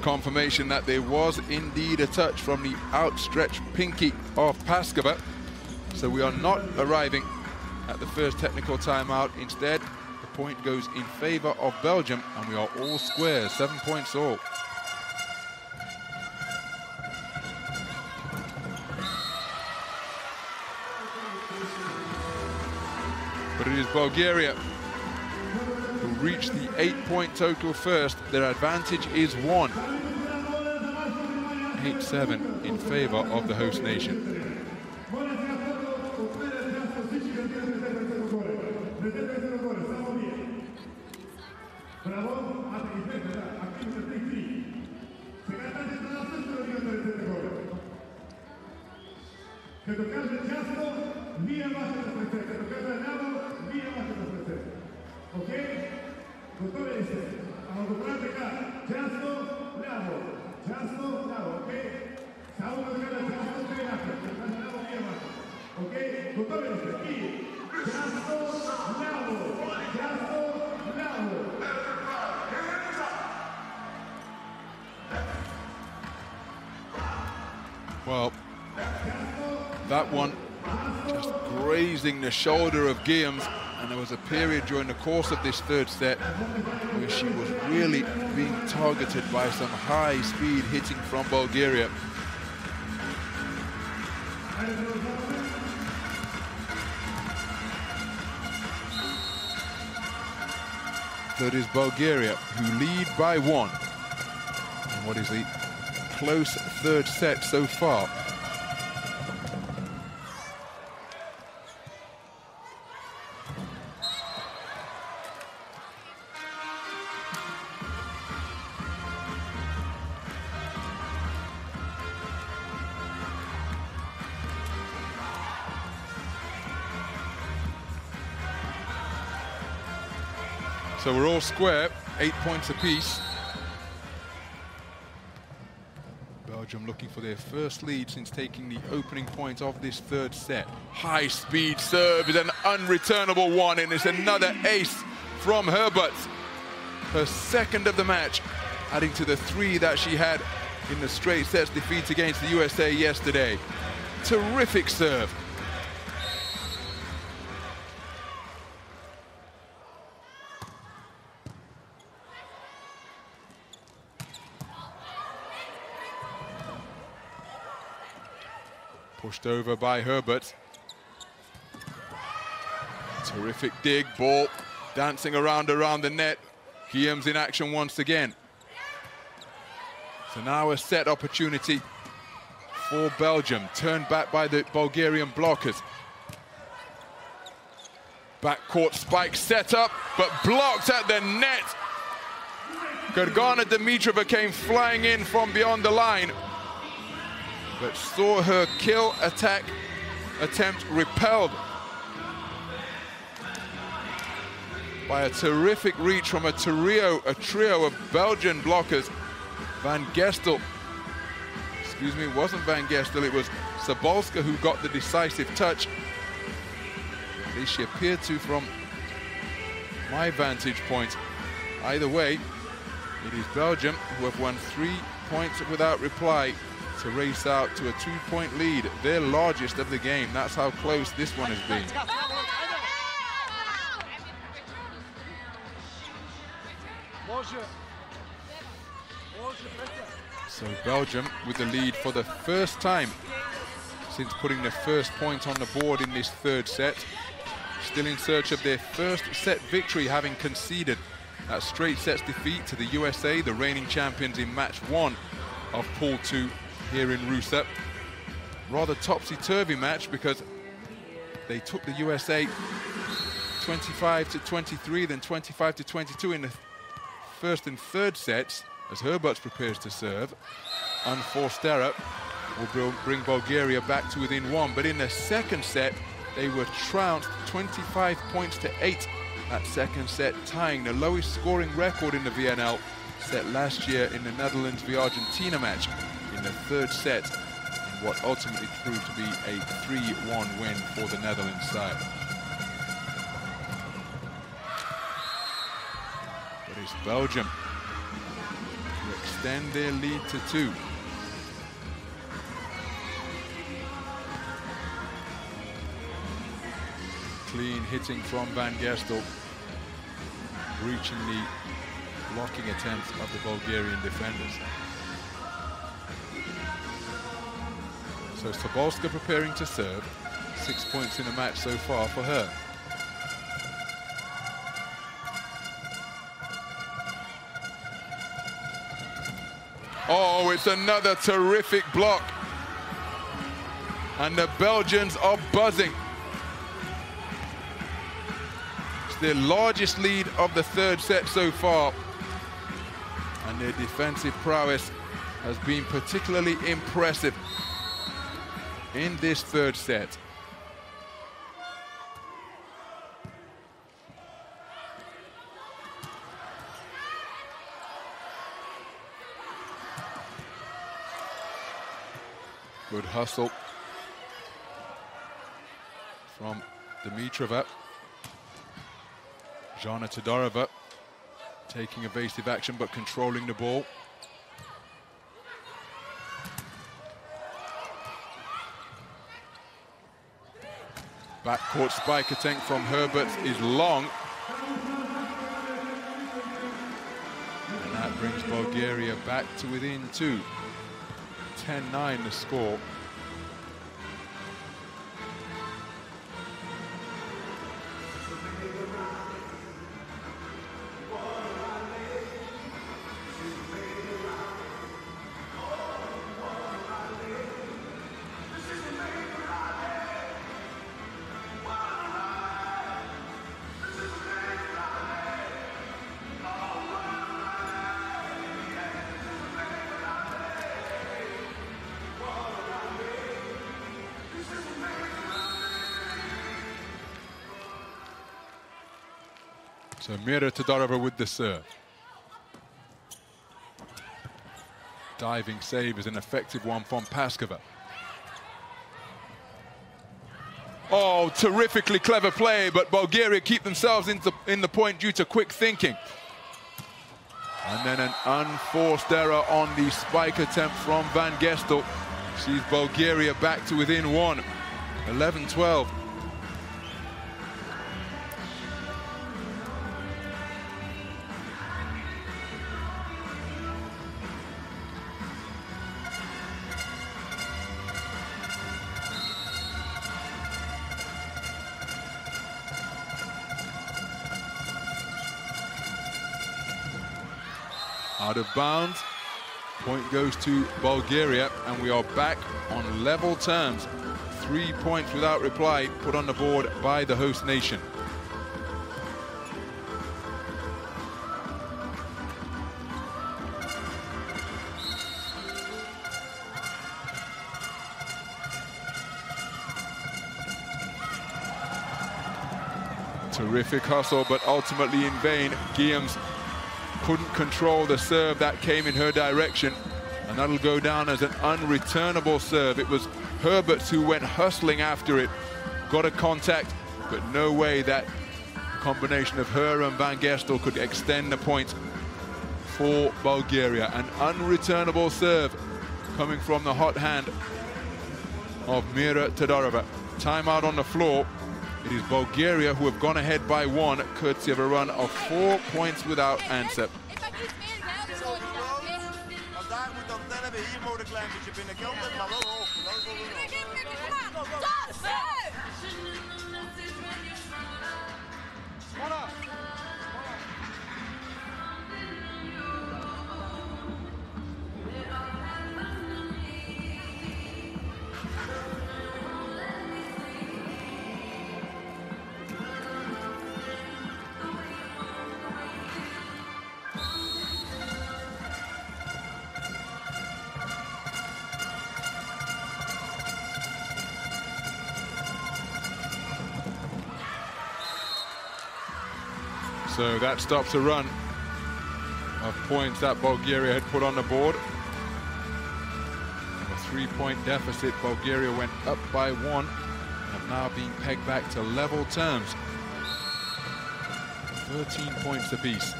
Confirmation that there was indeed a touch from the outstretched pinky of Paskova. So we are not arriving at the first technical timeout. Instead, the point goes in favor of Belgium, and we are all squares, seven points all. But it is Bulgaria who reach the eight-point total first. Their advantage is one. 8-7 in favour of the host nation. Kaže kaže Okay? Готовились? А добра така. Тясно, ляво. Тясно, ляво. Окей? Само да гледа тясно, три напред. Така ляво, лева. Окей? Готовили сте? И тясно, ляво. Тясно, ляво. Well, that one just grazing the shoulder of Guilliams and there was a period during the course of this third set where she was really being targeted by some high speed hitting from Bulgaria. It is Bulgaria who lead by one in what is the close third set so far. All square, eight points apiece. Belgium looking for their first lead since taking the opening point of this third set. High speed serve is an unreturnable one and it's another ace from Herbots. Her second of the match, adding to the three that she had in the straight sets defeat against the USA yesterday. Terrific serve. Pushed over by Herbots. Terrific dig, ball dancing around around the net. Guillaume's in action once again. So now a set opportunity for Belgium, turned back by the Bulgarian blockers. Backcourt spike set up, but blocked at the net. Gergana Dimitrova came flying in from beyond the line, but saw her kill attack attempt repelled by a terrific reach from a trio, a trio of Belgian blockers. Van Gestel, excuse me, it wasn't Van Gestel, it was Sobolska who got the decisive touch. At least she appeared to from my vantage point. Either way, it is Belgium who have won three points without reply to race out to a two-point lead, their largest of the game. That's how close this one has been. So Belgium with the lead for the first time since putting the first point on the board in this third set. Still in search of their first set victory, having conceded that straight sets defeat to the USA, the reigning champions in match one of Pool 2 here in Ruse. Rather topsy-turvy match because they took the USA 25 to 23, then 25 to 22 in the first and third sets as Herbots prepares to serve. Unforced error will bring Bulgaria back to within one. But in the second set, they were trounced 25 points to 8 that second set, tying the lowest scoring record in the VNL set last year in the Netherlands v Argentina match in the third set in what ultimately proved to be a 3-1 win for the Netherlands side. But it's Belgium to extend their lead to two. Clean hitting from Van Gestel, breaching the blocking attempts of the Bulgarian defenders. So Sobolska preparing to serve. Six points in a match so far for her. Oh, it's another terrific block. And the Belgians are buzzing. It's their largest lead of the third set so far. And their defensive prowess has been particularly impressive in this third set. Good hustle from Dimitrova. Jana Todorova taking evasive action but controlling the ball. Backcourt spike attempt from Herbots is long. And that brings Bulgaria back to within two. 10-9 the score. Mira Todorova with the serve. Diving save is an effective one from Paskova. Oh, terrifically clever play, but Bulgaria keep themselves in the point due to quick thinking. And then an unforced error on the spike attempt from Van Gestel. Sees Bulgaria back to within one. 11-12. Goes to Bulgaria, and we are back on level terms. Three points without reply put on the board by the host nation. Terrific hustle, but ultimately in vain. Guilliams couldn't control the serve that came in her direction, that'll go down as an unreturnable serve. It was Herbots who went hustling after it, got a contact, but no way that combination of her and Van Gestel could extend the point for Bulgaria. An unreturnable serve coming from the hot hand of Mira Todorova. Timeout on the floor. It is Bulgaria who have gone ahead by one, courtesy of a run of four points without answer. That stops a run of points that Bulgaria had put on the board. A three-point deficit, Bulgaria went up by one and have now been pegged back to level terms. 13 points apiece.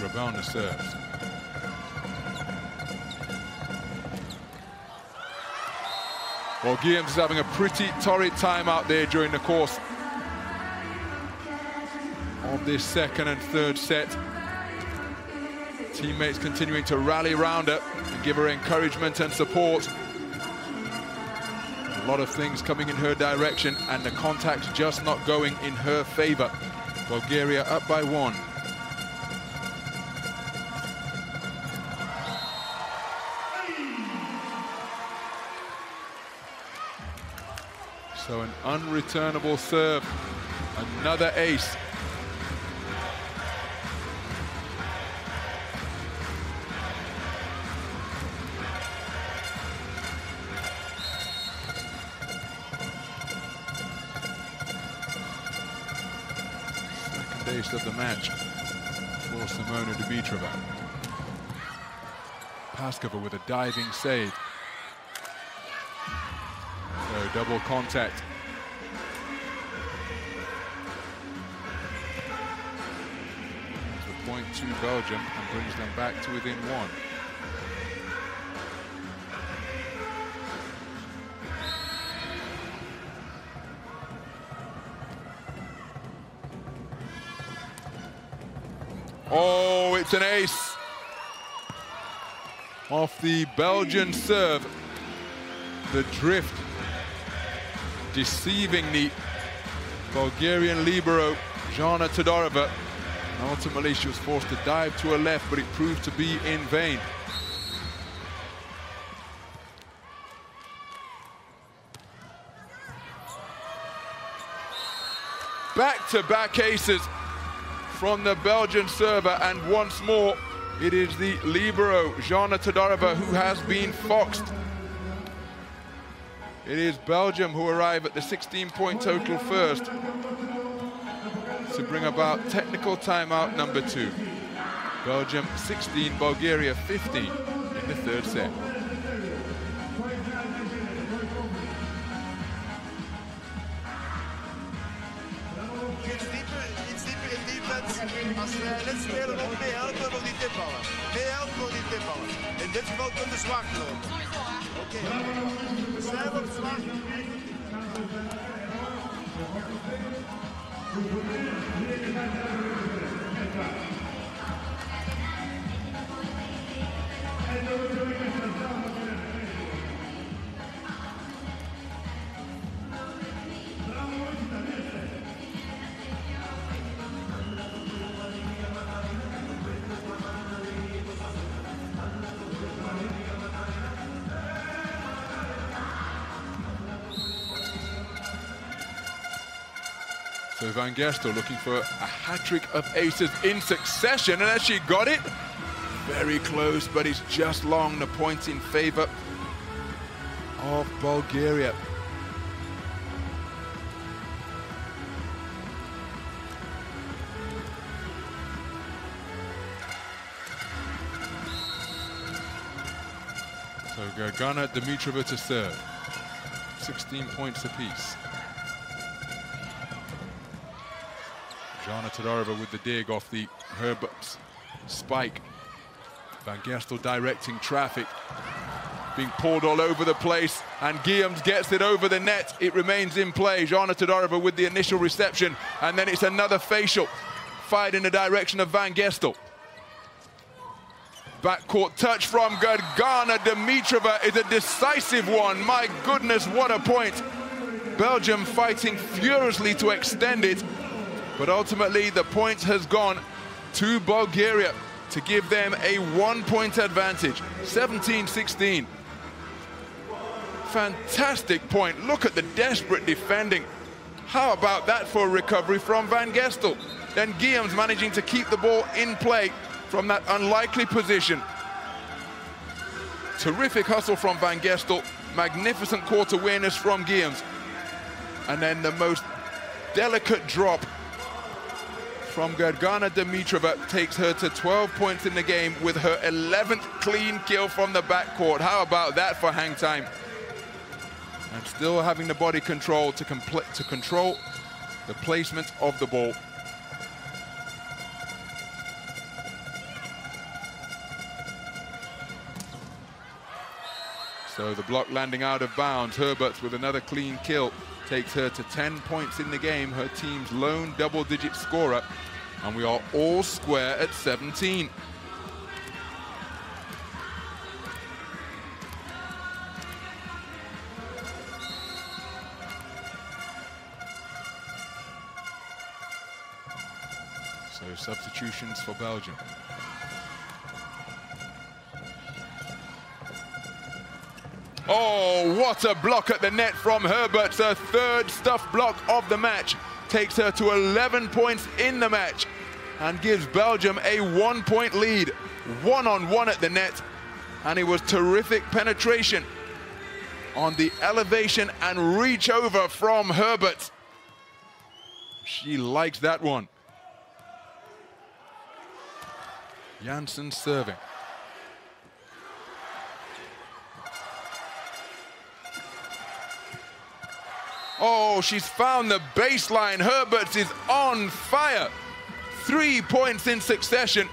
Rabona serves. Well, Guilliams is having a pretty torrid time out there during the course this second and third set. Teammates continuing to rally round her and give her encouragement and support. A lot of things coming in her direction and the contact just not going in her favor. Bulgaria up by one. So an unreturnable serve. Another ace ace of the match for Simona Dimitrova. Paskova with a diving save. So double contact. The point to Belgium and brings them back to within one. An ace. Off the Belgian serve. The drift deceiving the Bulgarian libero, Jana Todorova. Ultimately, she was forced to dive to her left, but it proved to be in vain. Back-to-back -back aces from the Belgian server, and once more, it is the libero, Jana Todorova, who has been foxed. It is Belgium who arrive at the 16-point total first to bring about technical timeout number two. Belgium 16, Bulgaria 15 in the third set. Van Gestel looking for a hat-trick of aces in succession, and as she got it, very close, but it's just long. The point in favor of Bulgaria. So Gergana Dimitrova to serve. 16 points apiece. Jana Todorova with the dig off the Herbots spike. Van Gestel directing traffic. Being pulled all over the place, and Guilliams gets it over the net. It remains in play. Jana Todorova with the initial reception, and then it's another facial fired in the direction of Van Gestel. Backcourt touch from Gergana Dimitrova is a decisive one. My goodness, what a point. Belgium fighting furiously to extend it, but ultimately the point has gone to Bulgaria to give them a one-point advantage, 17-16. Fantastic point. Look at the desperate defending. How about that for a recovery from Van Gestel? Then Guilliams managing to keep the ball in play from that unlikely position. Terrific hustle from Van Gestel. Magnificent court awareness from Guilliams. And then the most delicate drop from Gergana Dimitrova takes her to 12 points in the game with her 11th clean kill from the backcourt. How about that for hang time? And still having the body control to, complete to control the placement of the ball. So the block landing out of bounds. Herbots with another clean kill takes her to 10 points in the game, her team's lone double-digit scorer. And we are all square at 17. So substitutions for Belgium. Oh, what a block at the net from Herbots. Her third stuff block of the match takes her to 11 points in the match and gives Belgium a one-point lead. One-on-one -on -one at the net. And it was terrific penetration on the elevation and reach over from Herbots. She likes that one. Janssen serving. Oh, she's found the baseline. Herbots is on fire. Three points in succession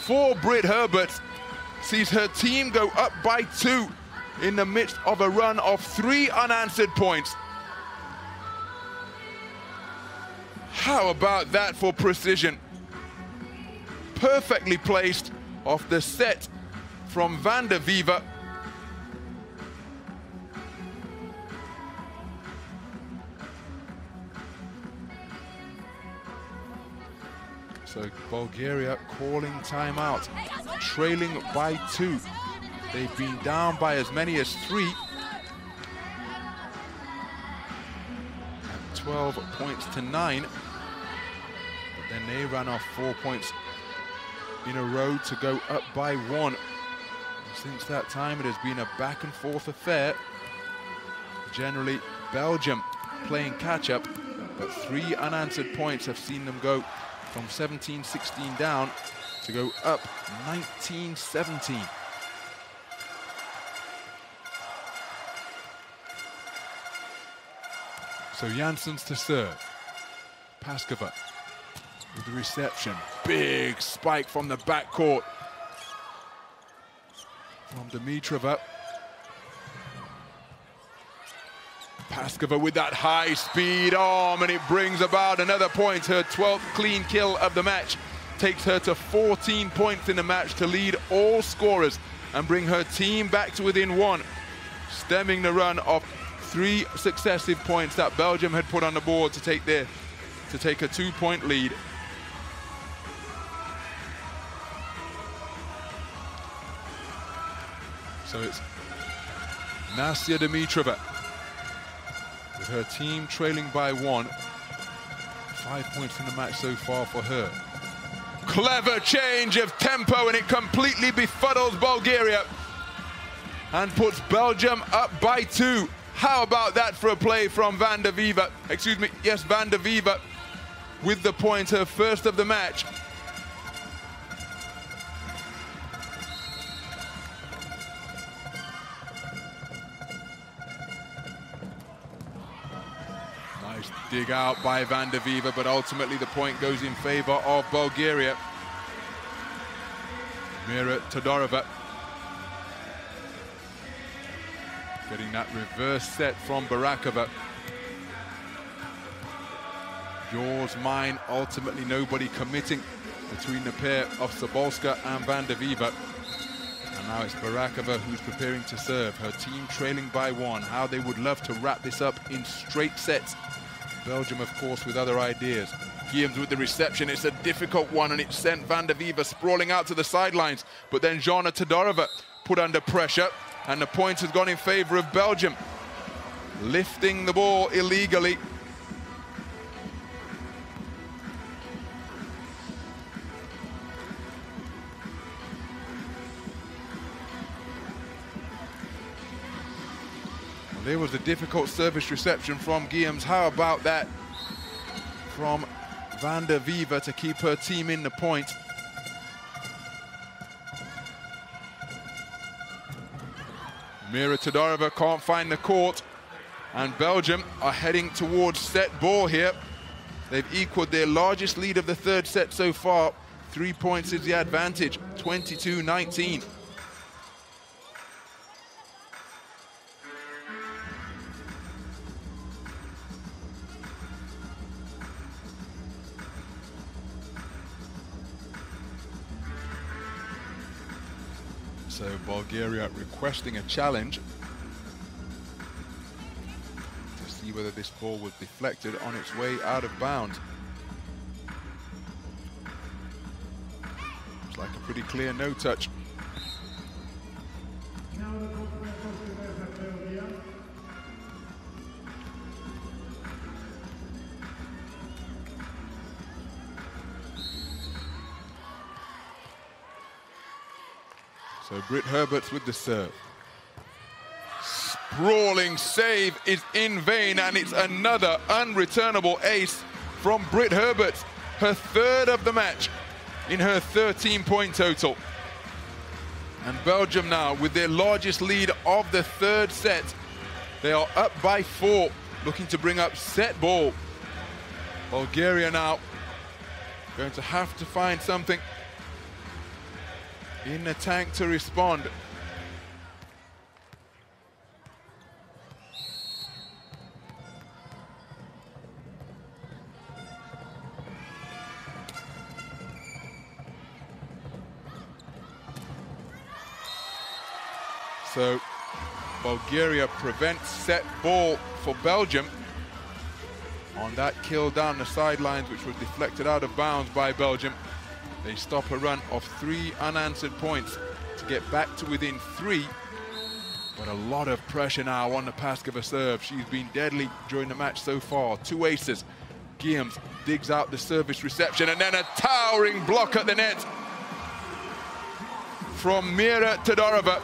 for Britt Herbots. Sees her team go up by two in the midst of a run of three unanswered points. How about that for precision? Perfectly placed off the set from Van de Vyver. So Bulgaria calling timeout, trailing by two. They've been down by as many as three. And 12 points to nine. But then they ran off four points in a row to go up by one. And since that time, it has been a back and forth affair. Generally, Belgium playing catch up, but three unanswered points have seen them go from 17-16 down to go up 19-17. So Janssens to serve. Paskova with the reception. Big spike from the backcourt. From Dimitrova. Paskova with that high speed arm and it brings about another point. Her 12th clean kill of the match takes her to 14 points in the match to lead all scorers and bring her team back to within one, stemming the run of three successive points that Belgium had put on the board to take their to take a two-point lead. So it's Nasya Dimitrova With her team trailing by one. Five points in the match so far for her. Clever change of tempo and it completely befuddles Bulgaria and puts Belgium up by two. How about that for a play from Van de Vyver? Excuse me, yes, Van de Vyver with the point, her first of the match. Dig out by Van de Vyver, but ultimately the point goes in favor of Bulgaria. Mira Todorova getting that reverse set from Barakova. Yours, mine, ultimately nobody committing between the pair of Sobolska and Van de Vyver. And now it's Barakova who's preparing to serve. Her team trailing by one. How they would love to wrap this up in straight sets. Belgium, of course, with other ideas. Guilliams with the reception. It's a difficult one, and it sent Van de Vyver sprawling out to the sidelines. But then Jana Todorova put under pressure, and the point has gone in favor of Belgium. Lifting the ball illegally. There was a difficult service reception from Guilliams. How about that from Van de Vyver to keep her team in the point? Mira Todorova can't find the court. And Belgium are heading towards set ball here. They've equaled their largest lead of the third set so far. Three points is the advantage, 22-19. So Bulgaria requesting a challenge to see whether this ball was deflected on its way out of bounds. Looks like a pretty clear no touch. Herbots with the serve. Sprawling save is in vain, and it's another unreturnable ace from Britt Herbots. Her third of the match in her 13-point total. And Belgium now, with their largest lead of the third set, they are up by four, looking to bring up set ball. Bulgaria now going to have to find something in the tank to respond. So Bulgaria prevents set ball for Belgium on that kill down the sidelines which was deflected out of bounds by Belgium. They stop a run of three unanswered points to get back to within three. But a lot of pressure now on the Paskova serve. She's been deadly during the match so far. Two aces. Guilliams digs out the service reception and then a towering block at the net from Mira Todorova.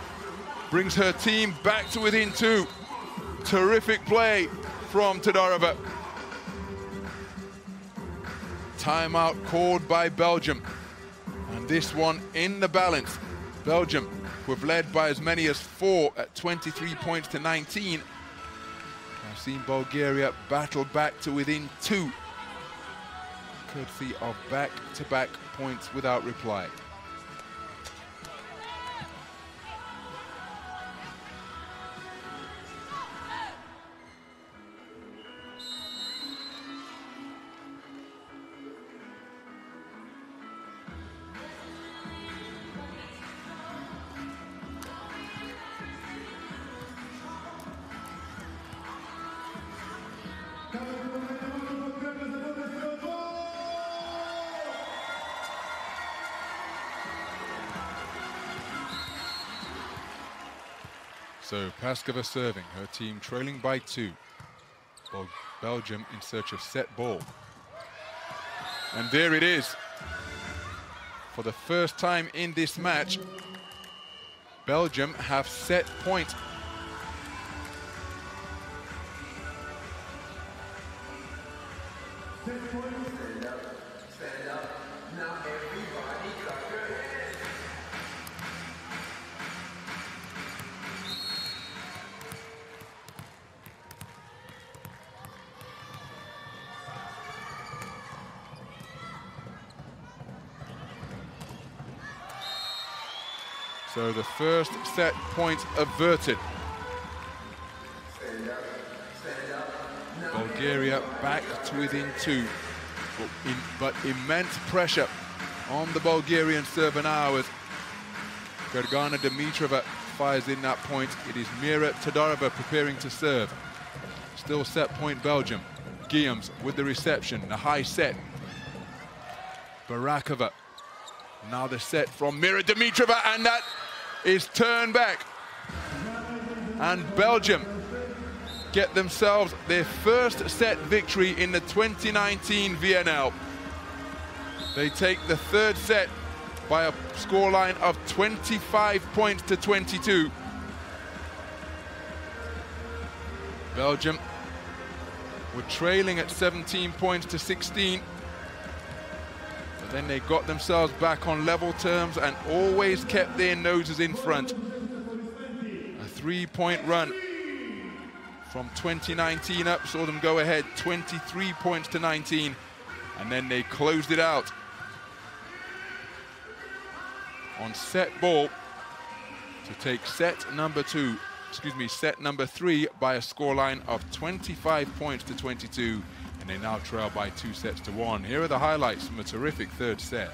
Brings her team back to within two. Terrific play from Todorova. Timeout called by Belgium. This one in the balance. Belgium, who have led by as many as four at 23 points to 19, I've seen Bulgaria battle back to within two, courtesy of back-to-back -back points without reply. So Paskova serving, her team trailing by two. Bel Belgium in search of set ball. And there it is. For the first time in this match, Belgium have set point. First set point averted. Bulgaria back to within two, but, in, but immense pressure on the Bulgarian serve hours. Gergana Dimitrova fires in that point. It is Mira Todorova preparing to serve. Still set point Belgium. Guilliams with the reception, the high set. Barakova. Now the set from Mira Dimitrova, and that is turned back. And Belgium get themselves their first set victory in the 2019 VNL. They take the third set by a scoreline of 25 points to 22. Belgium were trailing at 17 points to 16. Then they got themselves back on level terms and always kept their noses in front. A three-point run from 2019 up. Saw them go ahead 23 points to 19 and then they closed it out. On set ball to take set number two excuse me set number three by a scoreline of 25 points to 22 and they now trail by two sets to one. Here are the highlights from a terrific third set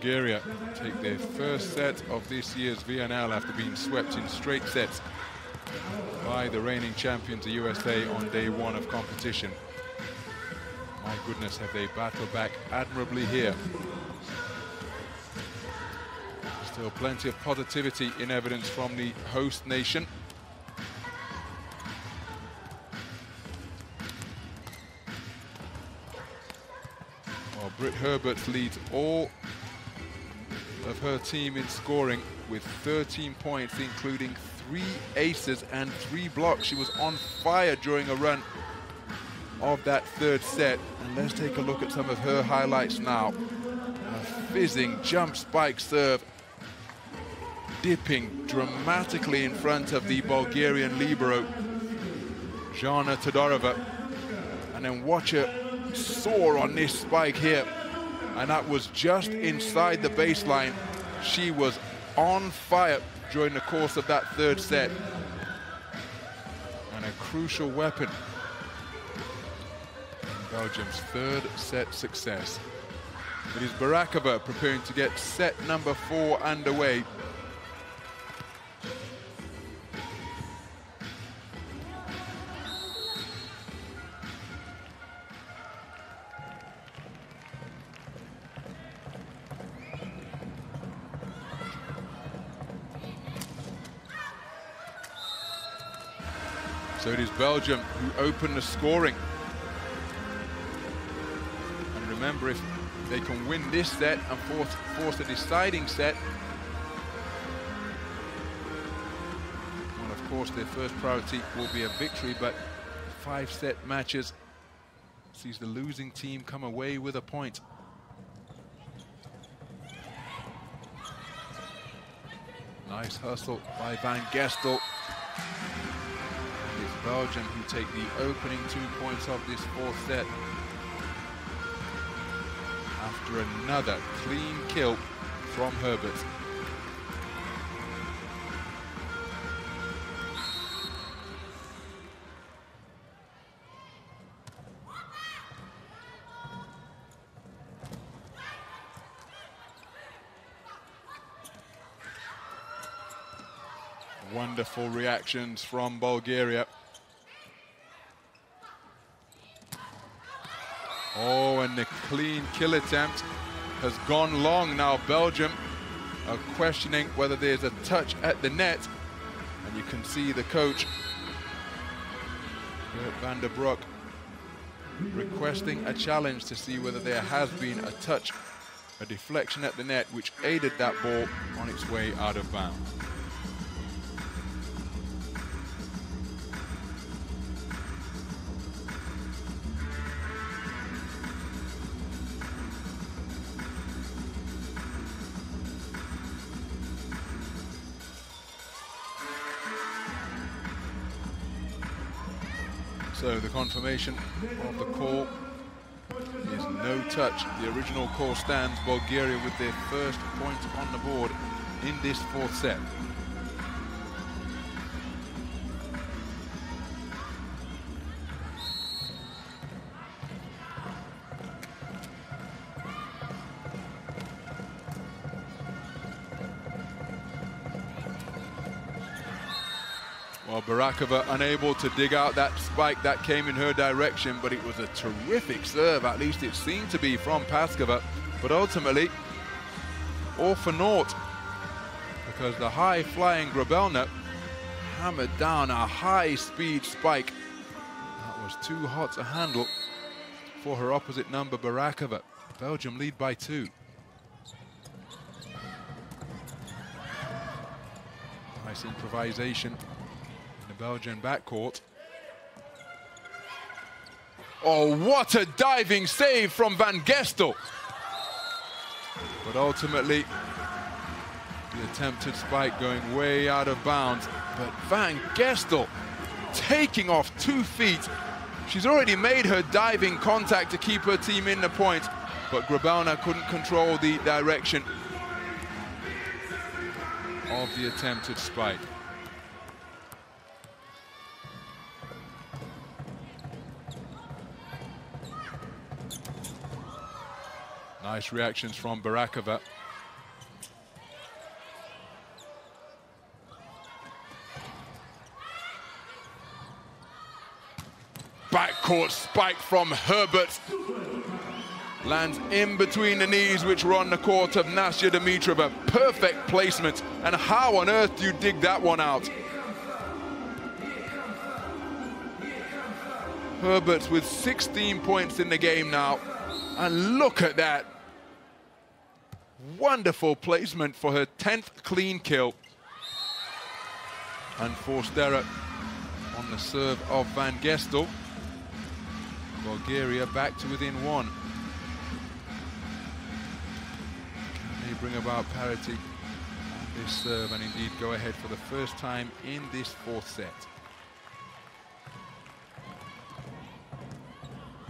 Bulgaria take their first set of this year's VNL after being swept in straight sets by the reigning champions, the USA, on day one of competition. My goodness, have they battled back admirably here. Still plenty of positivity in evidence from the host nation. Britt Herbots leads all of her team in scoring with 13 points, including three aces and three blocks. She was on fire during a run of that third set. And let's take a look at some of her highlights now. A fizzing jump spike serve, dipping dramatically in front of the Bulgarian libero, Jana Todorova. And then watch her soar on this spike here. And that was just inside the baseline. She was on fire during the course of that third set. And a crucial weapon in Belgium's third set success. It is Barakova preparing to get set number four underway. Belgium who open the scoring. And remember, if they can win this set and force, force a deciding set, well, of course, their first priority will be a victory, but five-set matches sees the losing team come away with a point. Nice hustle by Van Gestel. Belgium who take the opening two points of this fourth set. After another clean kill from Herbots. Wonderful reactions from Bulgaria. Oh, and the clean kill attempt has gone long now. Belgium are questioning whether there's a touch at the net. And you can see the coach, Gert Vande Broek, requesting a challenge to see whether there has been a touch, a deflection at the net, which aided that ball on its way out of bounds. So the confirmation of the call is no touch. The original call stands. Bulgaria with their first point on the board in this fourth set. Well, Barakova unable to dig out that spike that came in her direction, but it was a terrific serve, at least it seemed to be from Paskova. But ultimately, all for naught, because the high-flying Grobelna hammered down a high-speed spike. That was too hot to handle for her opposite number, Barakova. Belgium lead by two. Nice improvisation Belgian backcourt. Oh, what a diving save from Van Gestel. But ultimately, the attempted spike going way out of bounds. But Van Gestel taking off two feet. She's already made her diving contact to keep her team in the point, but Grobelna couldn't control the direction of the attempted spike. Nice reactions from Barakova. Backcourt spike from Herbots. Lands in between the knees which were on the court of Nasya Dimitrova. Perfect placement. And how on earth do you dig that one out? Herbots with 16 points in the game now. And look at that. Wonderful placement for her 10th clean kill. And error on the serve of Van Gestel. Bulgaria back to within one. Can they bring about parity on this serve and indeed go ahead for the first time in this fourth set?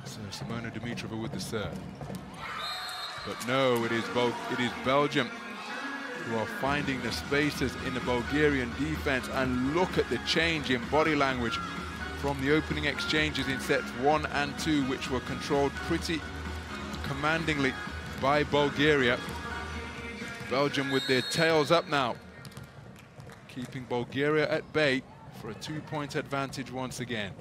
So Simona Dimitrova with the serve. But no, it is, Bul it is Belgium who are finding the spaces in the Bulgarian defense. And look at the change in body language from the opening exchanges in sets one and two, which were controlled pretty commandingly by Bulgaria. Belgium with their tails up now, keeping Bulgaria at bay for a two-point advantage once again.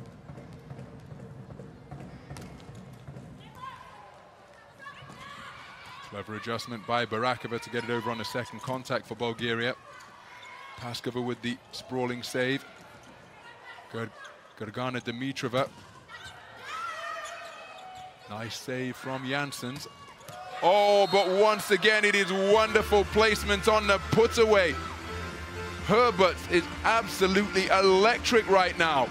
Clever adjustment by Barakova to get it over on a second contact for Bulgaria. Paskova with the sprawling save. Good. Gergana Dimitrova. Nice save from Janssens. Oh, but once again, it is wonderful placement on the put away. Herbots is absolutely electric right now.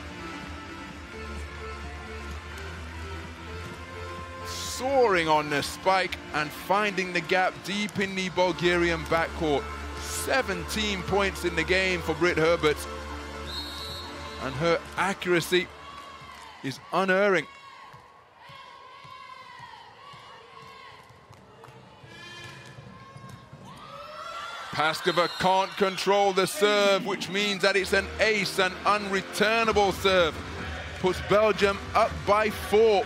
Soaring on the spike and finding the gap deep in the Bulgarian backcourt. 17 points in the game for Britt Herbots. And her accuracy is unerring. Paskova can't control the serve, which means that it's an ace, an unreturnable serve. Puts Belgium up by four.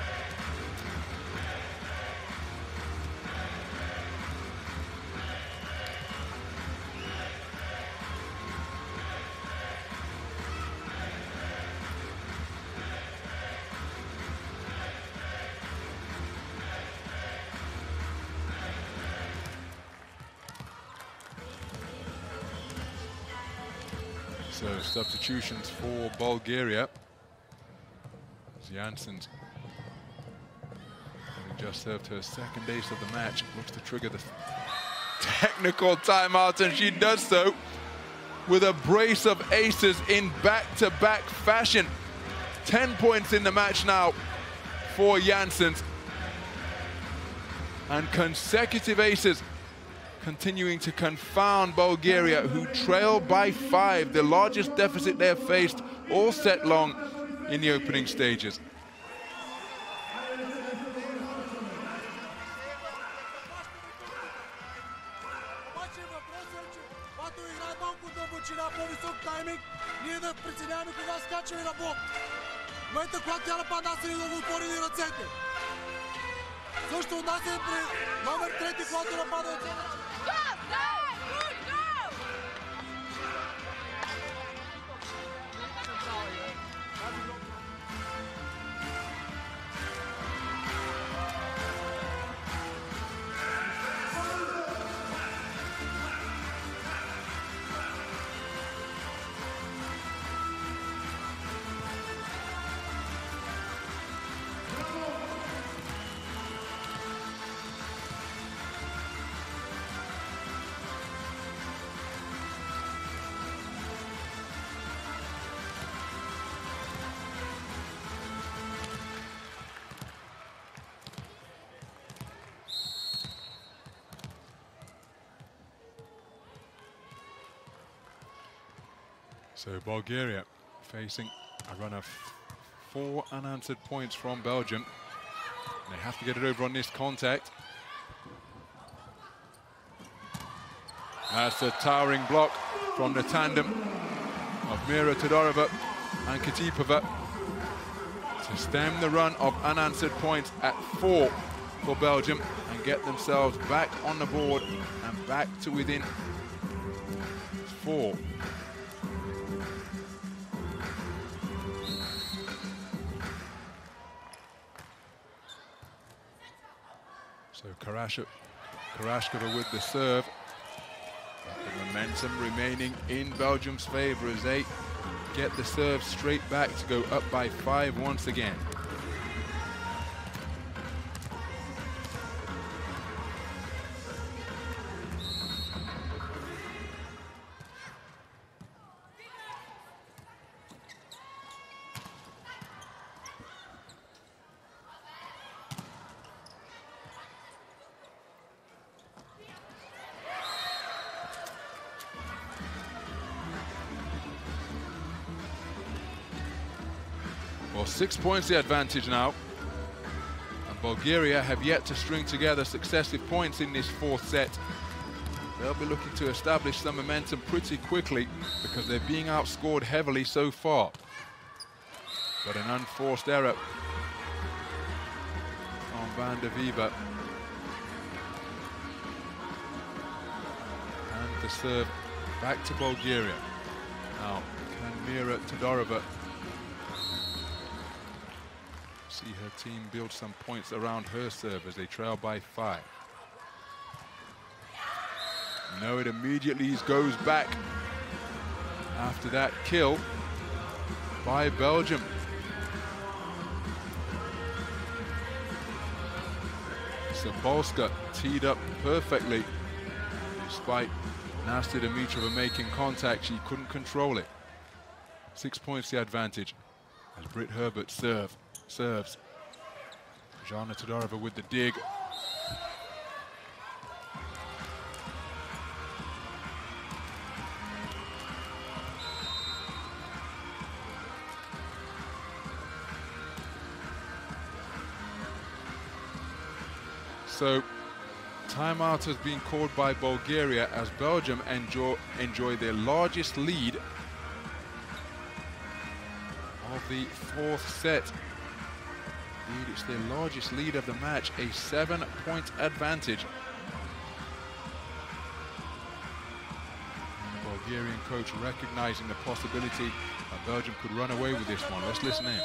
Substitutions for Bulgaria. Janssens just served her second ace of the match, looks to trigger the technical timeout, and she does so with a brace of aces in back-to-back -back fashion. 10 points in the match now for Janssens. And consecutive aces continuing to confound Bulgaria, who trail by five, the largest deficit they have faced all set long in the opening stages. по-висок тайминг, ние да преценяваме кога скачаме на блок. В момента, когато тя нападна, аз да го отворили ръцете. Също отнася при номер трети, когато напада от So Bulgaria facing a run of four unanswered points from Belgium. They have to get it over on this contact. That's a towering block from the tandem of Mira Todorova and Kitipova to stem the run of unanswered points at four for Belgium and get themselves back on the board and back to within four So Karashkova with the serve. The momentum remaining in Belgium's favour as they get the serve straight back to go up by five once again. Six points the advantage now. And Bulgaria have yet to string together successive points in this fourth set. They'll be looking to establish some momentum pretty quickly because they're being outscored heavily so far. But an unforced error on Van de Vyver. And the serve back to Bulgaria. Now, can Mira Todorova team build some points around her serve as they trail by five. No, it immediately goes back after that kill by Belgium. Sobolska teed up perfectly despite Nasya Dimitrova making contact, she couldn't control it. Six points the advantage as Britt Herbots serve, serves. Jana Todorova with the dig. So timeout has been called by Bulgaria as Belgium enjoy, enjoy their largest lead of the fourth set. Indeed, it's their largest lead of the match, a seven-point advantage. The Bulgarian coach recognizing the possibility that Belgium could run away with this one. Let's listen in.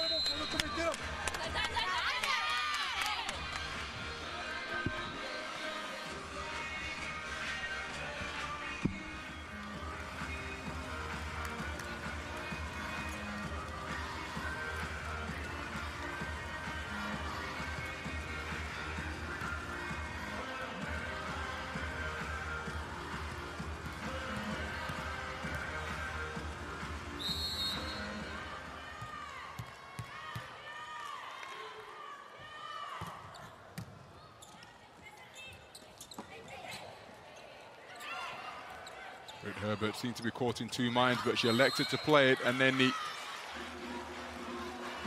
Herbots seemed to be caught in two minds, but she elected to play it, and then the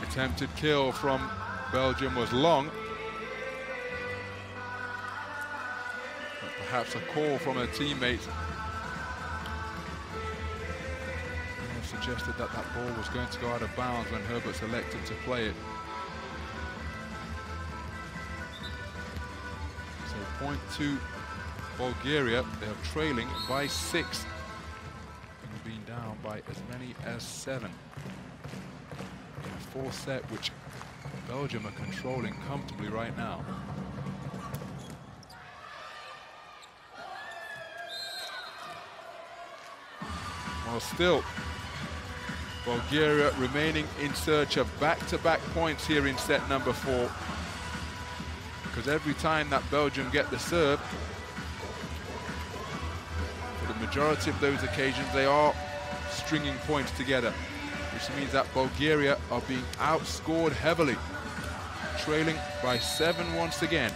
attempted kill from Belgium was long. But perhaps a call from her teammates suggested that that ball was going to go out of bounds when Herbots elected to play it. So point two Bulgaria, they are trailing by six. As many as seven. In a fourth set, which Belgium are controlling comfortably right now. Well, still, Bulgaria remaining in search of back-to-back -back points here in set number four. Because every time that Belgium get the serve, for the majority of those occasions, they are stringing points together, which means that Bulgaria are being outscored heavily, trailing by seven once again.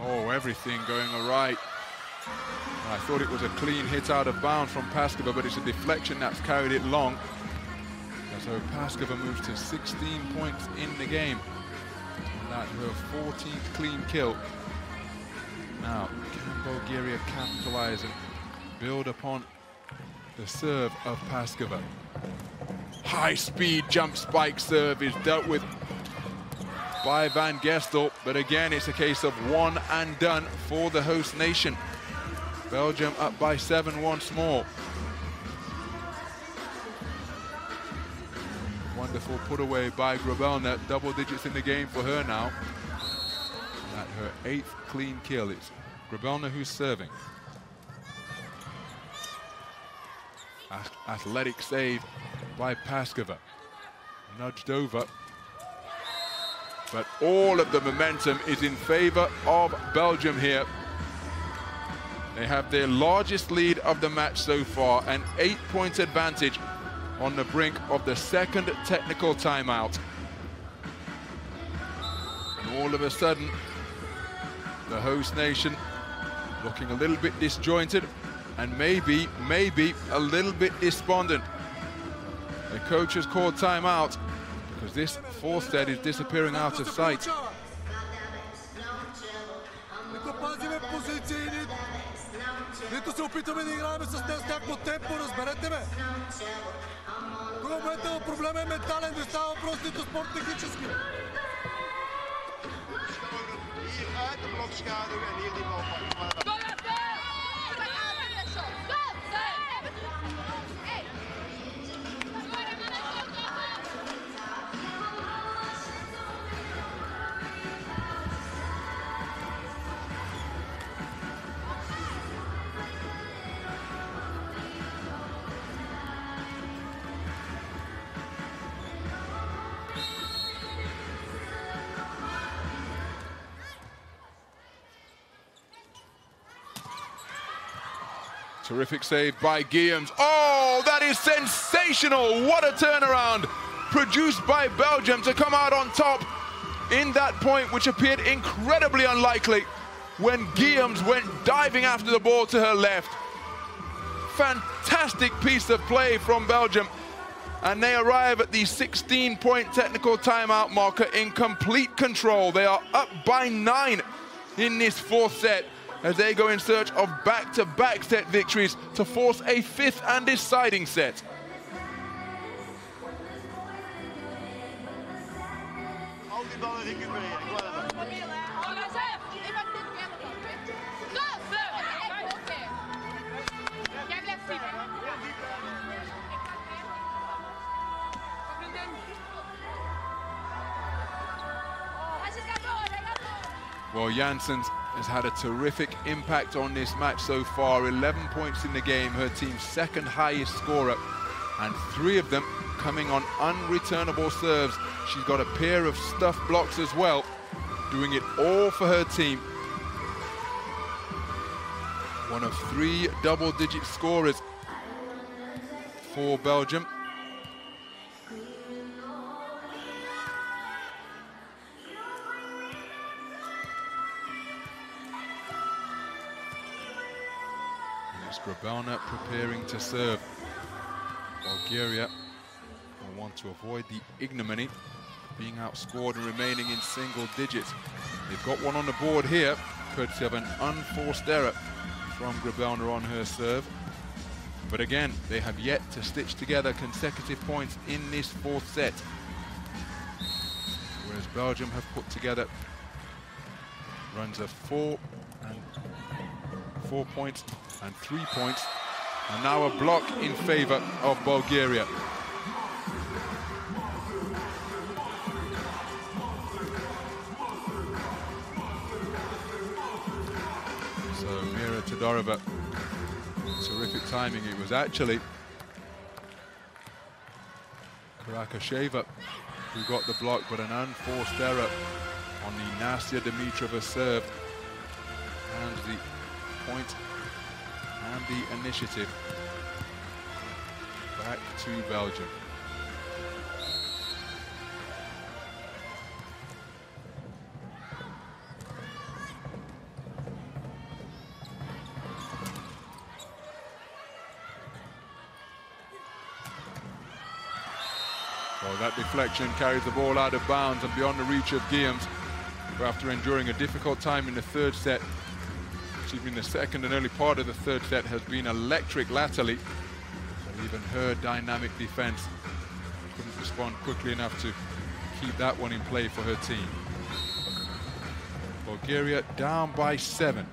Oh, everything going all right. I thought it was a clean hit out of bounds from Paskova, but it's a deflection that's carried it long. So Paskova moves to 16 points in the game. And that's her 14th clean kill. Now, can Bulgaria capitalize and build upon the serve of Paskova? High-speed jump spike serve is dealt with by Van Gestel, but again, it's a case of one and done for the host nation. Belgium up by seven once more. Put away by Grobelna, double digits in the game for her now. At her eighth clean kill, it's Grobelna who's serving. Athletic save by Paskova. Nudged over. But all of the momentum is in favor of Belgium here. They have their largest lead of the match so far, an eight-point advantage on the brink of the second technical timeout. And all of a sudden, the host nation looking a little bit disjointed and maybe, maybe a little bit despondent. The coach has called timeout because this fourth set is disappearing out of sight. Нито се опитваме да играем с нея с някакво темпо, разберете ме. В момента проблема е ментален, не става въпрос нито спорт технически. Hier Terrific save by Guilliams. Oh, that is sensational. What a turnaround. Produced by Belgium to come out on top in that point, which appeared incredibly unlikely when Guilliams went diving after the ball to her left. Fantastic piece of play from Belgium. And they arrive at the 16-point technical timeout marker in complete control. They are up by nine in this fourth set as they go in search of back-to-back -back set victories to force a fifth and deciding set. Well, Janssens has had a terrific impact on this match so far. 11 points in the game, her team's second highest scorer, and three of them coming on unreturnable serves. She's got a pair of stuffed blocks as well, doing it all for her team. One of three double-digit scorers for Belgium. Grobelna preparing to serve. Bulgaria will want to avoid the ignominy being outscored and remaining in single digits. They've got one on the board here, courtesy of an unforced error from Grobelna on her serve. But again, they have yet to stitch together consecutive points in this fourth set. Whereas Belgium have put together runs of four and four points and three points. And now a block in favor of Bulgaria. So Mira Todorova, terrific timing. It was actually Karakasheva who got the block, but an unforced error on the Nasya Dimitrova serve. And the point and the initiative back to Belgium. That deflection carries the ball out of bounds and beyond the reach of Guilliams, after enduring a difficult time in the third set, in the second and early part of the third set has been electric latterly. But even her dynamic defense couldn't respond quickly enough to keep that one in play for her team. Bulgaria down by seven.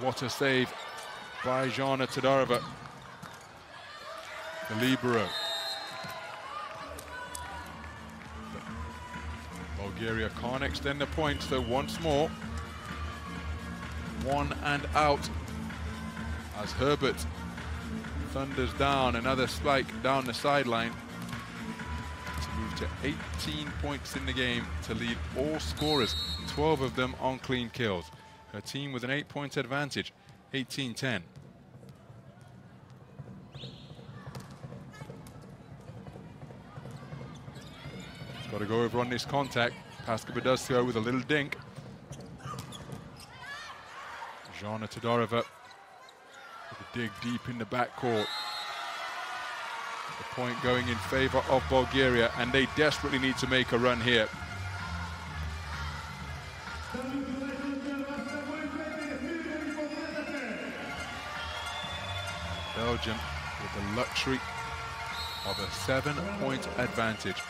What a save by Jana Todorova, the libero. Bulgaria can't extend the points, so once more, one and out as Herbots thunders down another spike down the sideline to move to 18 points in the game to lead all scorers, 12 of them on clean kills. Her team with an eight point advantage, 18-10. Got to go over on this contact. Does so with a little dink. Zhana Todorova with a dig deep in the backcourt. The point going in favor of Bulgaria, and they desperately need to make a run here. Belgium with the luxury of a seven-point advantage.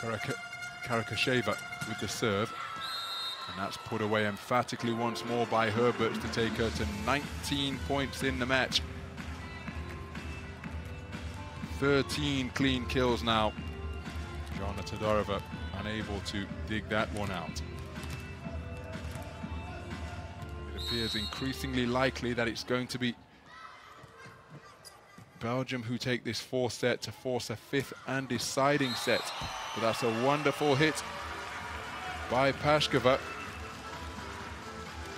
Karakasheva with the serve. And that's put away emphatically once more by Herbots to take her to 19 points in the match. 13 clean kills now. Zhana Todorova unable to dig that one out. It appears increasingly likely that it's going to be Belgium who take this fourth set to force a fifth and deciding set. But that's a wonderful hit by Paskova.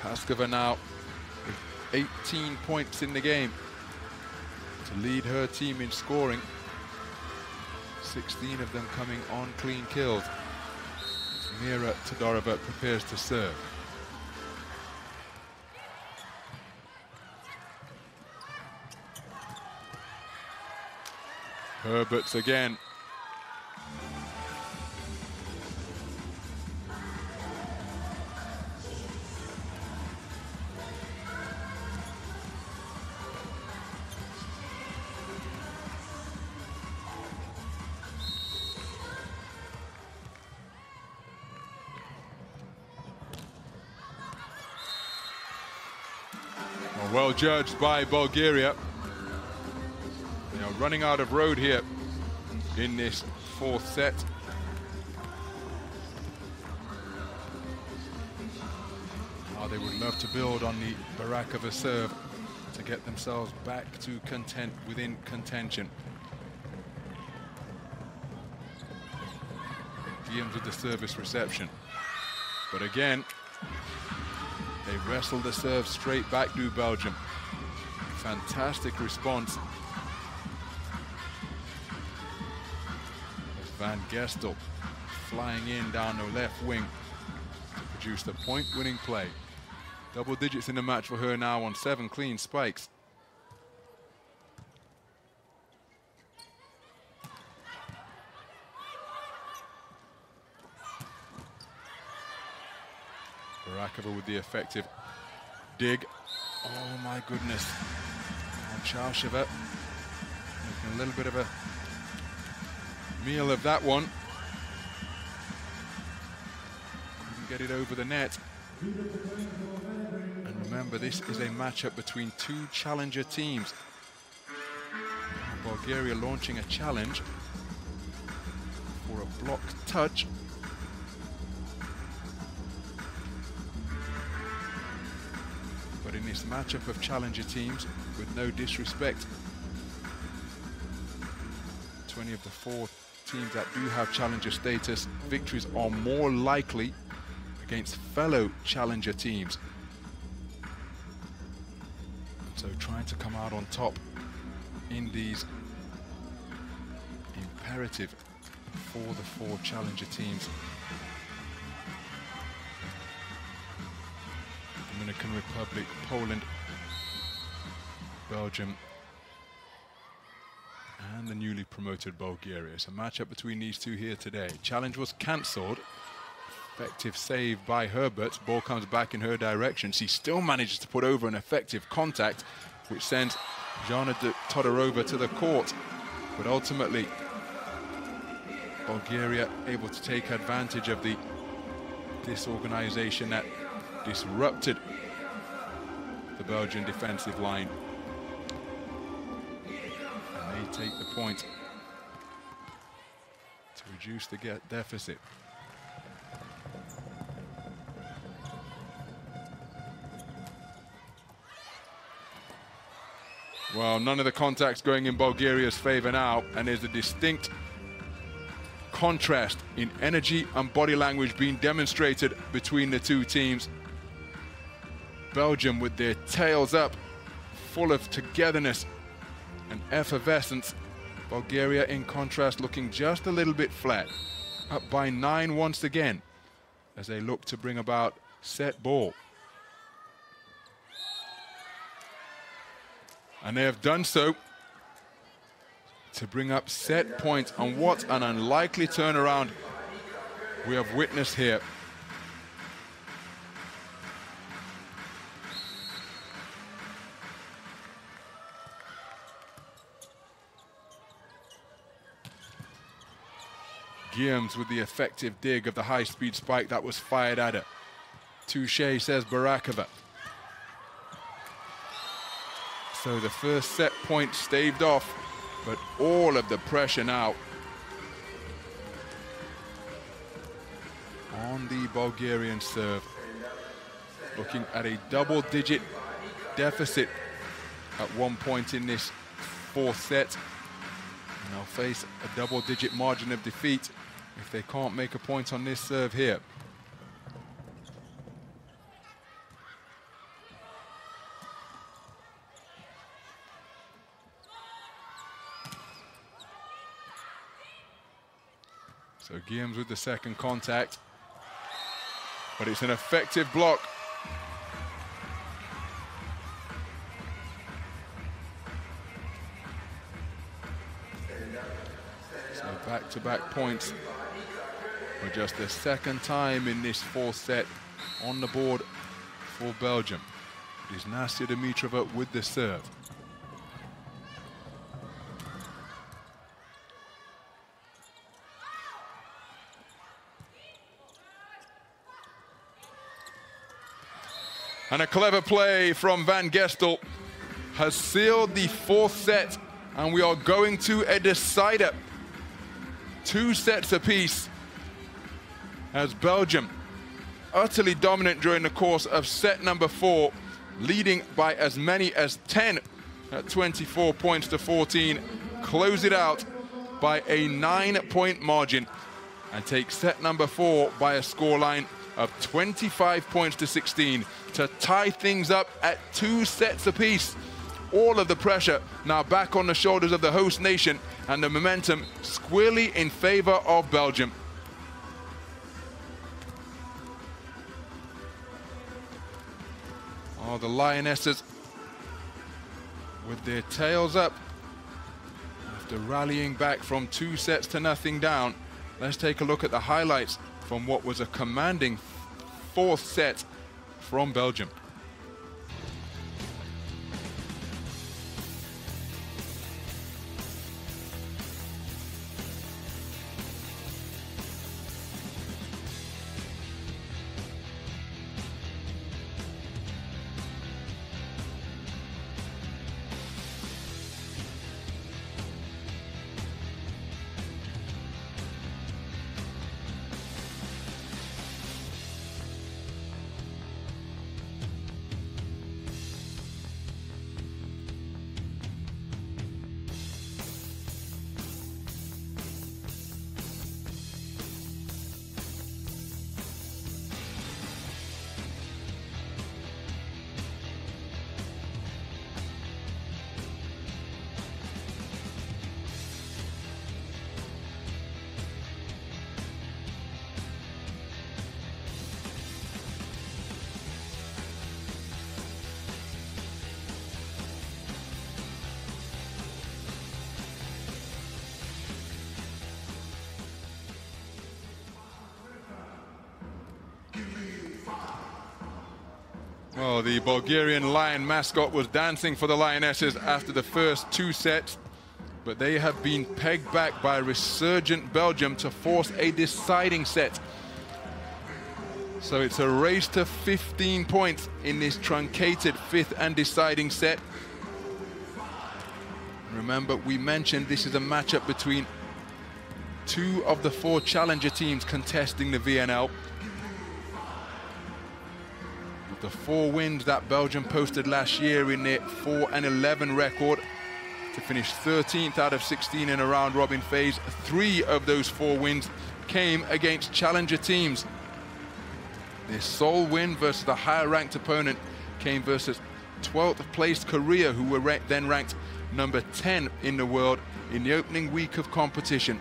Paskova now with 18 points in the game to lead her team in scoring. 16 of them coming on clean kills. Mira Todorova prepares to serve. Herbots again. Well judged by Bulgaria. Running out of road here in this fourth set. Oh, they would love to build on the Barakova serve to get themselves back to content within contention. Guillaume with the service reception. But again, they wrestle the serve straight back to Belgium. Fantastic response. Van Gestel flying in down the left wing to produce the point-winning play. Double digits in the match for her now on seven clean spikes. Barakova with the effective dig. Oh my goodness. And making a little bit of a meal of that one. Couldn't get it over the net. And remember, this is a matchup between two challenger teams. Bulgaria launching a challenge for a block touch But in this matchup of challenger teams, with no disrespect, 20 of the four teams that do have challenger status, victories are more likely against fellow challenger teams. So trying to come out on top in these imperative for the four challenger teams Dominican Republic, Poland, Belgium, promoted Bulgaria. A matchup between these two here today. Challenge was cancelled. Effective save by Herbots. Ball comes back in her direction. She still manages to put over an effective contact, which sends Jana Todorova to the court. But ultimately, Bulgaria able to take advantage of the disorganization that disrupted the Belgian defensive line. And they take the point reduce the deficit. Well, none of the contacts going in Bulgaria's favor now, and there's a distinct contrast in energy and body language being demonstrated between the two teams. Belgium with their tails up, full of togetherness and effervescence. Bulgaria, in contrast, looking just a little bit flat. Up by nine once again as they look to bring about set ball. And they have done so to bring up set points. And what an unlikely turnaround we have witnessed here. Guilliams with the effective dig of the high-speed spike that was fired at it. Touche, says Barakova. So the first set point staved off, but all of the pressure now on the Bulgarian serve. Looking at a double-digit deficit at one point in this fourth set. And they'll face a double-digit margin of defeat if they can't make a point on this serve here. So Guilliams with the second contact, but it's an effective block. So back-to-back -back points for just the second time in this fourth set on the board for Belgium. It is Nasya Dimitrova with the serve. And a clever play from Van Gestel has sealed the fourth set, and we are going to a decider. Two sets apiece as Belgium utterly dominant during the course of set number four, leading by as many as 10 at 24 points to 14, close it out by a nine-point margin and take set number four by a scoreline of 25 points to 16 to tie things up at two sets apiece. All of the pressure now back on the shoulders of the host nation and the momentum squarely in favor of Belgium. The Lionesses with their tails up after rallying back from two sets to nothing down. Let's take a look at the highlights from what was a commanding fourth set from Belgium. The Bulgarian Lion mascot was dancing for the Lionesses after the first two sets, but they have been pegged back by resurgent Belgium to force a deciding set. So it's a race to 15 points in this truncated fifth and deciding set. Remember, we mentioned this is a matchup between two of the four challenger teams contesting the VNL the four wins that Belgium posted last year in their 4 and 11 record to finish 13th out of 16 in a round robin phase. Three of those four wins came against challenger teams. Their sole win versus a higher ranked opponent came versus 12th placed Korea, who were then ranked number 10 in the world in the opening week of competition.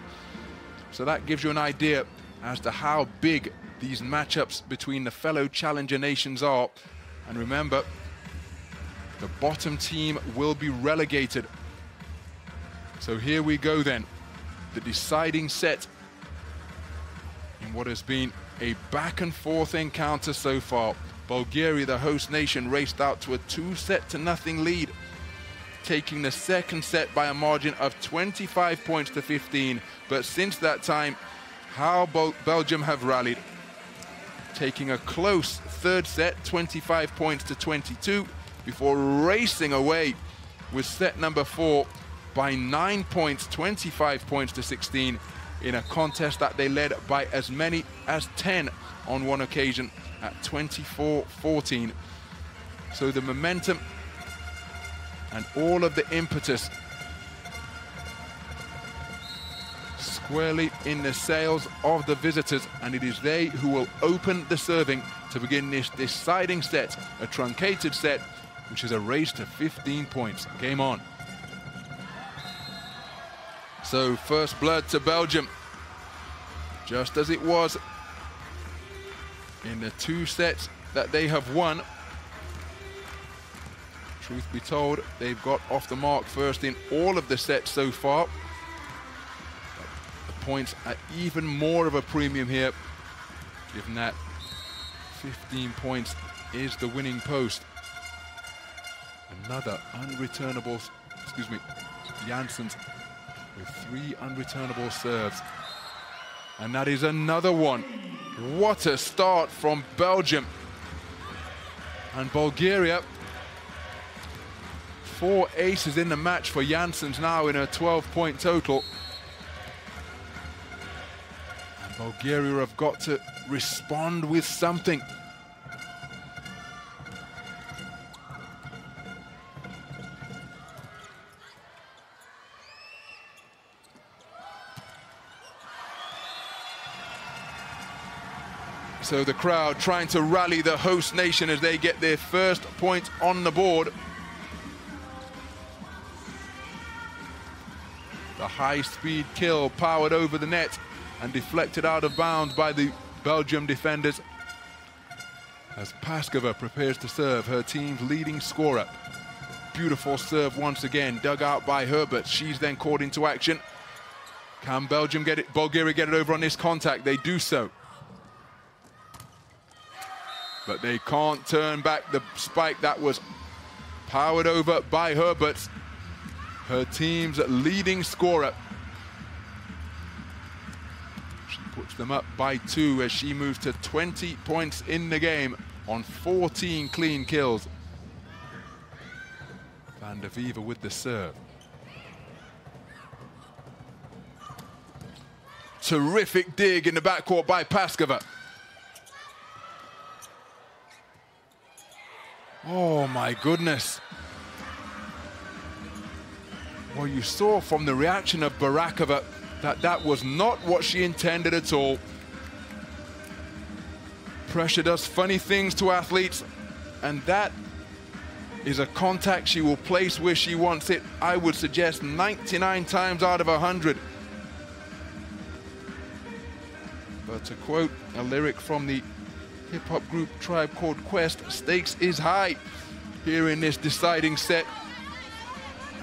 So that gives you an idea as to how big these matchups between the fellow challenger nations are. And remember, the bottom team will be relegated. So here we go then, the deciding set in what has been a back and forth encounter so far. Bulgaria, the host nation, raced out to a two set to nothing lead, taking the second set by a margin of 25 points to 15. But since that time, how Belgium have rallied taking a close third set, 25 points to 22, before racing away with set number four by nine points, 25 points to 16, in a contest that they led by as many as 10 on one occasion at 24-14. So the momentum and all of the impetus squarely in the sails of the visitors, and it is they who will open the serving to begin this deciding set, a truncated set, which is a race to 15 points. Game on. So first blood to Belgium. just as it was in the two sets that they have won. Truth be told, they've got off the mark first in all of the sets so far. Points at even more of a premium here, given that 15 points is the winning post. Another unreturnable, excuse me, Janssens with three unreturnable serves. And that is another one. What a start from Belgium. And Bulgaria, four aces in the match for Janssens now in a 12-point total. Bulgaria have got to respond with something. So the crowd trying to rally the host nation as they get their first point on the board. The high-speed kill powered over the net and deflected out of bounds by the Belgium defenders as Paskova prepares to serve her team's leading scorer. Beautiful serve once again, dug out by Herbots. She's then caught into action. Can Belgium get it, Bulgaria get it over on this contact? They do so. But they can't turn back the spike that was powered over by Herbots, her team's leading scorer. She puts them up by two as she moves to 20 points in the game on 14 clean kills. Van de Vyver with the serve. Terrific dig in the backcourt by Paskova. Oh my goodness. Well, you saw from the reaction of Barakova that that was not what she intended at all. Pressure does funny things to athletes, and that is a contact she will place where she wants it. I would suggest 99 times out of 100. But to quote a lyric from the hip hop group Tribe Called Quest, stakes is high here in this deciding set.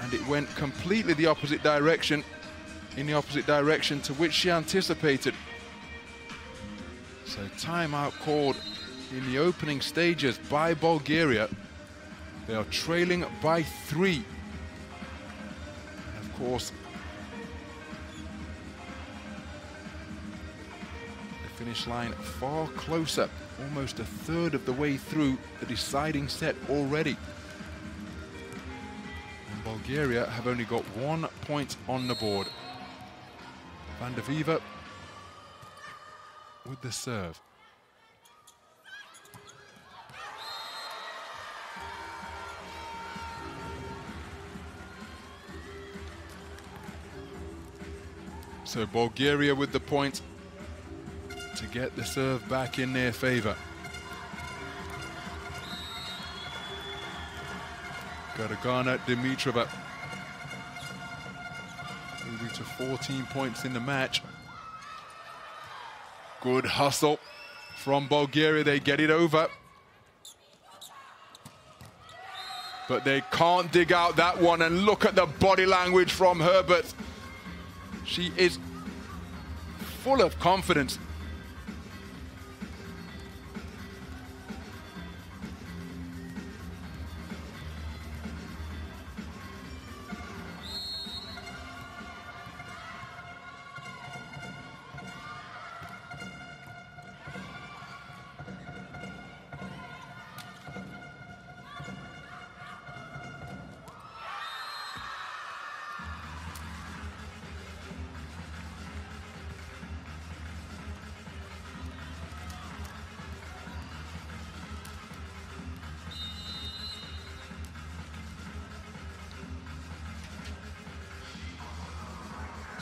And it went completely the opposite direction, in the opposite direction to which she anticipated. So timeout called in the opening stages by Bulgaria. They are trailing by three. And of course, the finish line far closer almost a third of the way through the deciding set already. And Bulgaria have only got one point on the board. Van de Vyver with the serve. So Bulgaria with the point to get the serve back in their favor. Gergana Dimitrova moving to 14 points in the match. Good hustle from Bulgaria. They get it over. But they can't dig out that one. And look at the body language from Herbots. She is full of confidence.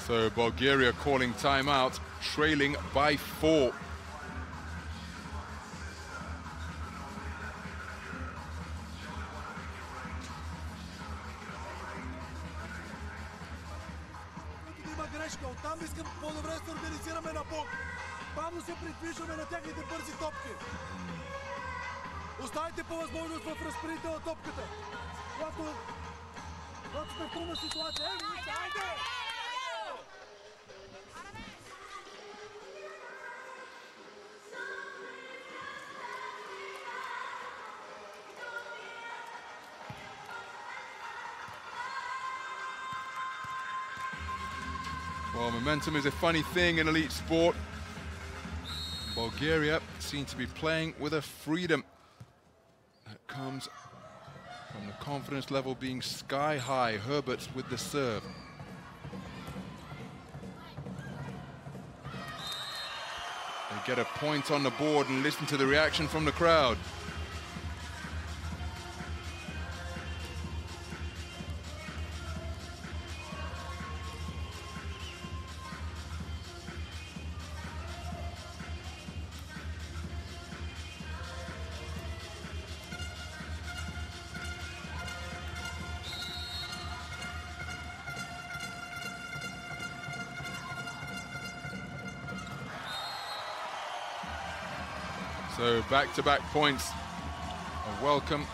So Bulgaria calling timeout, trailing by four. Има грешка от Оттам искам по-добре да се организираме на бок. Бавно се придвижваме на техните бързи топки. Оставайте по възможност в разпределите на топката. Когато, когато сте в трудна ситуация. Ей, Миша, айде! Momentum is a funny thing in elite sport. Bulgaria seem to be playing with a freedom that comes from the confidence level being sky high. Herbots with the serve. They get a point on the board and listen to the reaction from the crowd. Back-to-back points. A welcome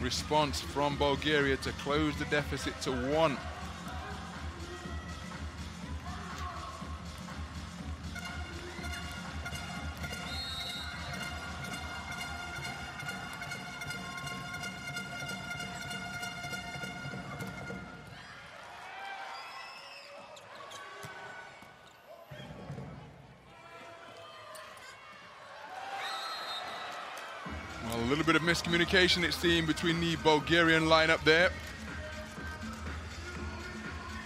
response from Bulgaria to close the deficit to one. Little bit of it seemed, between the Bulgarian lineup there.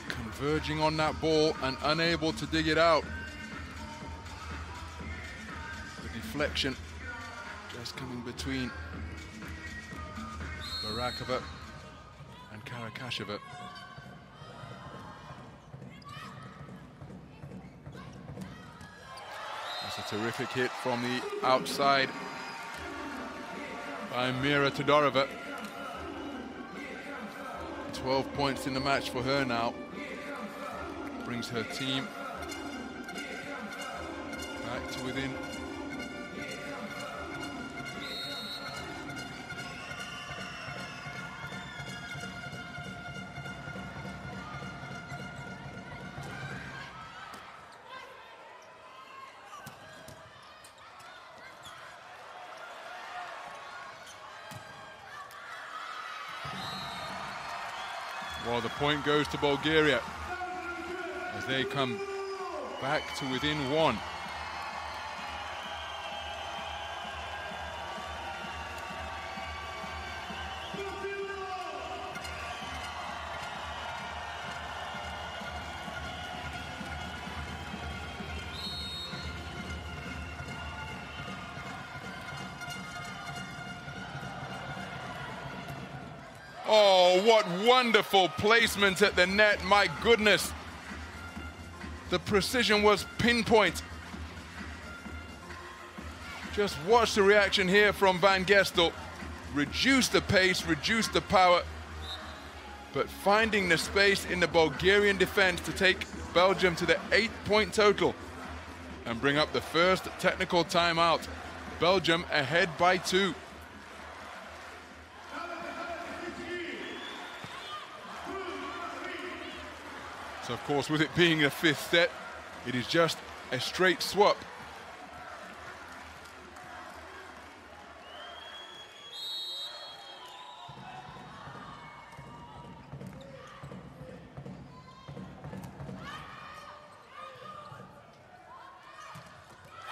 Converging on that ball and unable to dig it out. The deflection just coming between Barakova and Karakasheva. That's a terrific hit from the outside by Mira Todorova. 12 points in the match for her now. Brings her team back to within. Point goes to Bulgaria as they come back to within one. Wonderful placement at the net. My goodness. The precision was pinpoint. Just watch the reaction here from Van Gestel. Reduce the pace, reduce the power, but finding the space in the Bulgarian defense to take Belgium to the eight-point total and bring up the first technical timeout. Belgium ahead by two. So of course, with it being a fifth set, it is just a straight swap.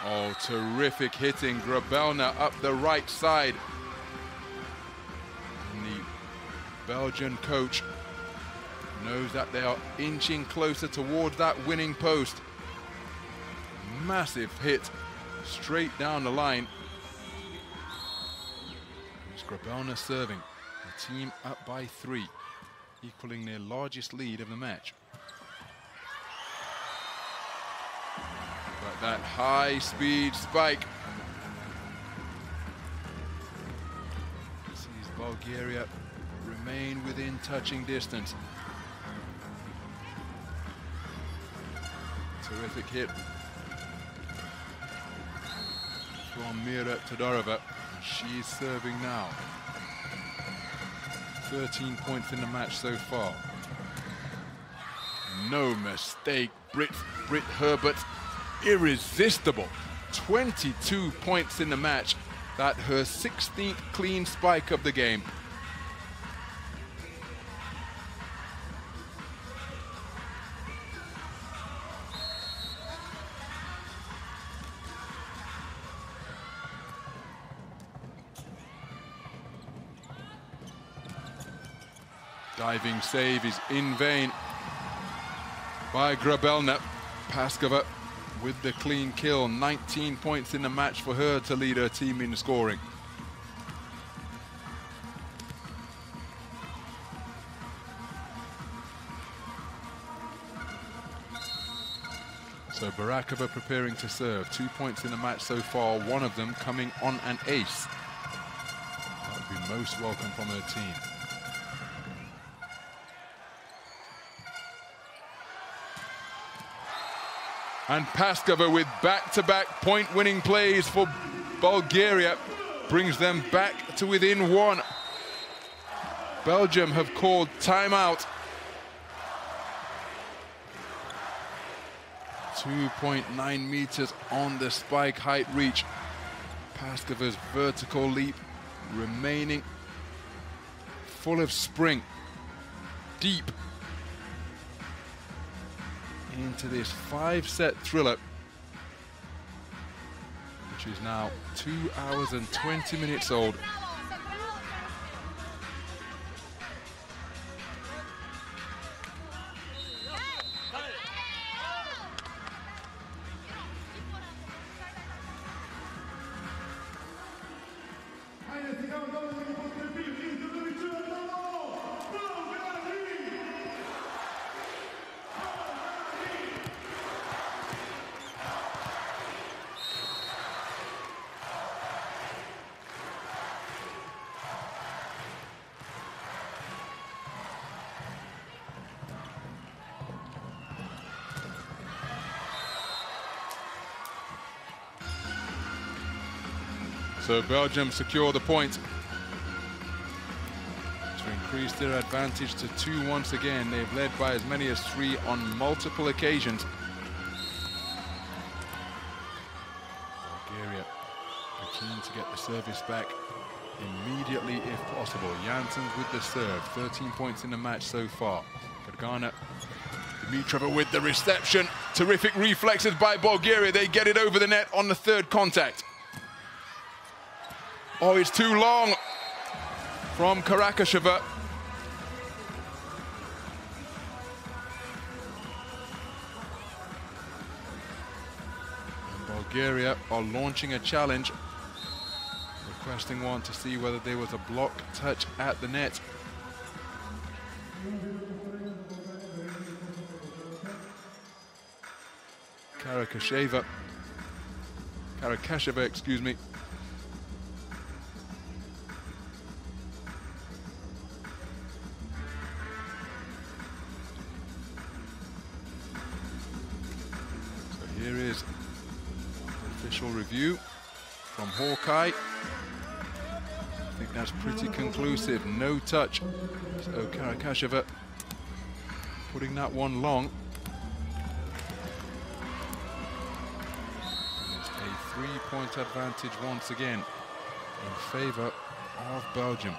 Oh, terrific hitting. Grobelna up the right side. And the Belgian coach knows that they are inching closer towards that winning post. Massive hit straight down the line. Grobelna serving. The team up by three, equaling their largest lead of the match. But that high-speed spike sees Bulgaria remain within touching distance. Terrific hit from Mira Todorova. She's serving now. 13 points in the match so far. No mistake. Britt, Britt Herbots, irresistible. 22 points in the match. That her 16th clean spike of the game. Diving save is in vain by Grobelna. Paskova with the clean kill. 19 points in the match for her to lead her team in scoring. So Barakova preparing to serve. Two points in the match so far, one of them coming on an ace. That would be most welcome from her team. And Paskova with back-to-back point-winning plays for Bulgaria brings them back to within one. Belgium have called timeout. 2.9 meters on the spike height reach. Paskova's vertical leap remaining full of spring, deep into this five-set thriller, which is now two hours and 20 minutes old. So Belgium secure the point to increase their advantage to two once again. They've led by as many as three on multiple occasions. Bulgaria are keen to get the service back immediately if possible. Janssens with the serve, 13 points in the match so far. Ghana, Dimitrova with the reception. Terrific reflexes by Bulgaria. They get it over the net on the third contact. Oh, it's too long from Karakasheva. Bulgaria are launching a challenge, requesting one to see whether there was a block touch at the net. Karakasheva, Karakasheva, excuse me, conclusive. No touch. So Karakasheva uh, putting that one long. It's a three-point advantage once again in favor of Belgium.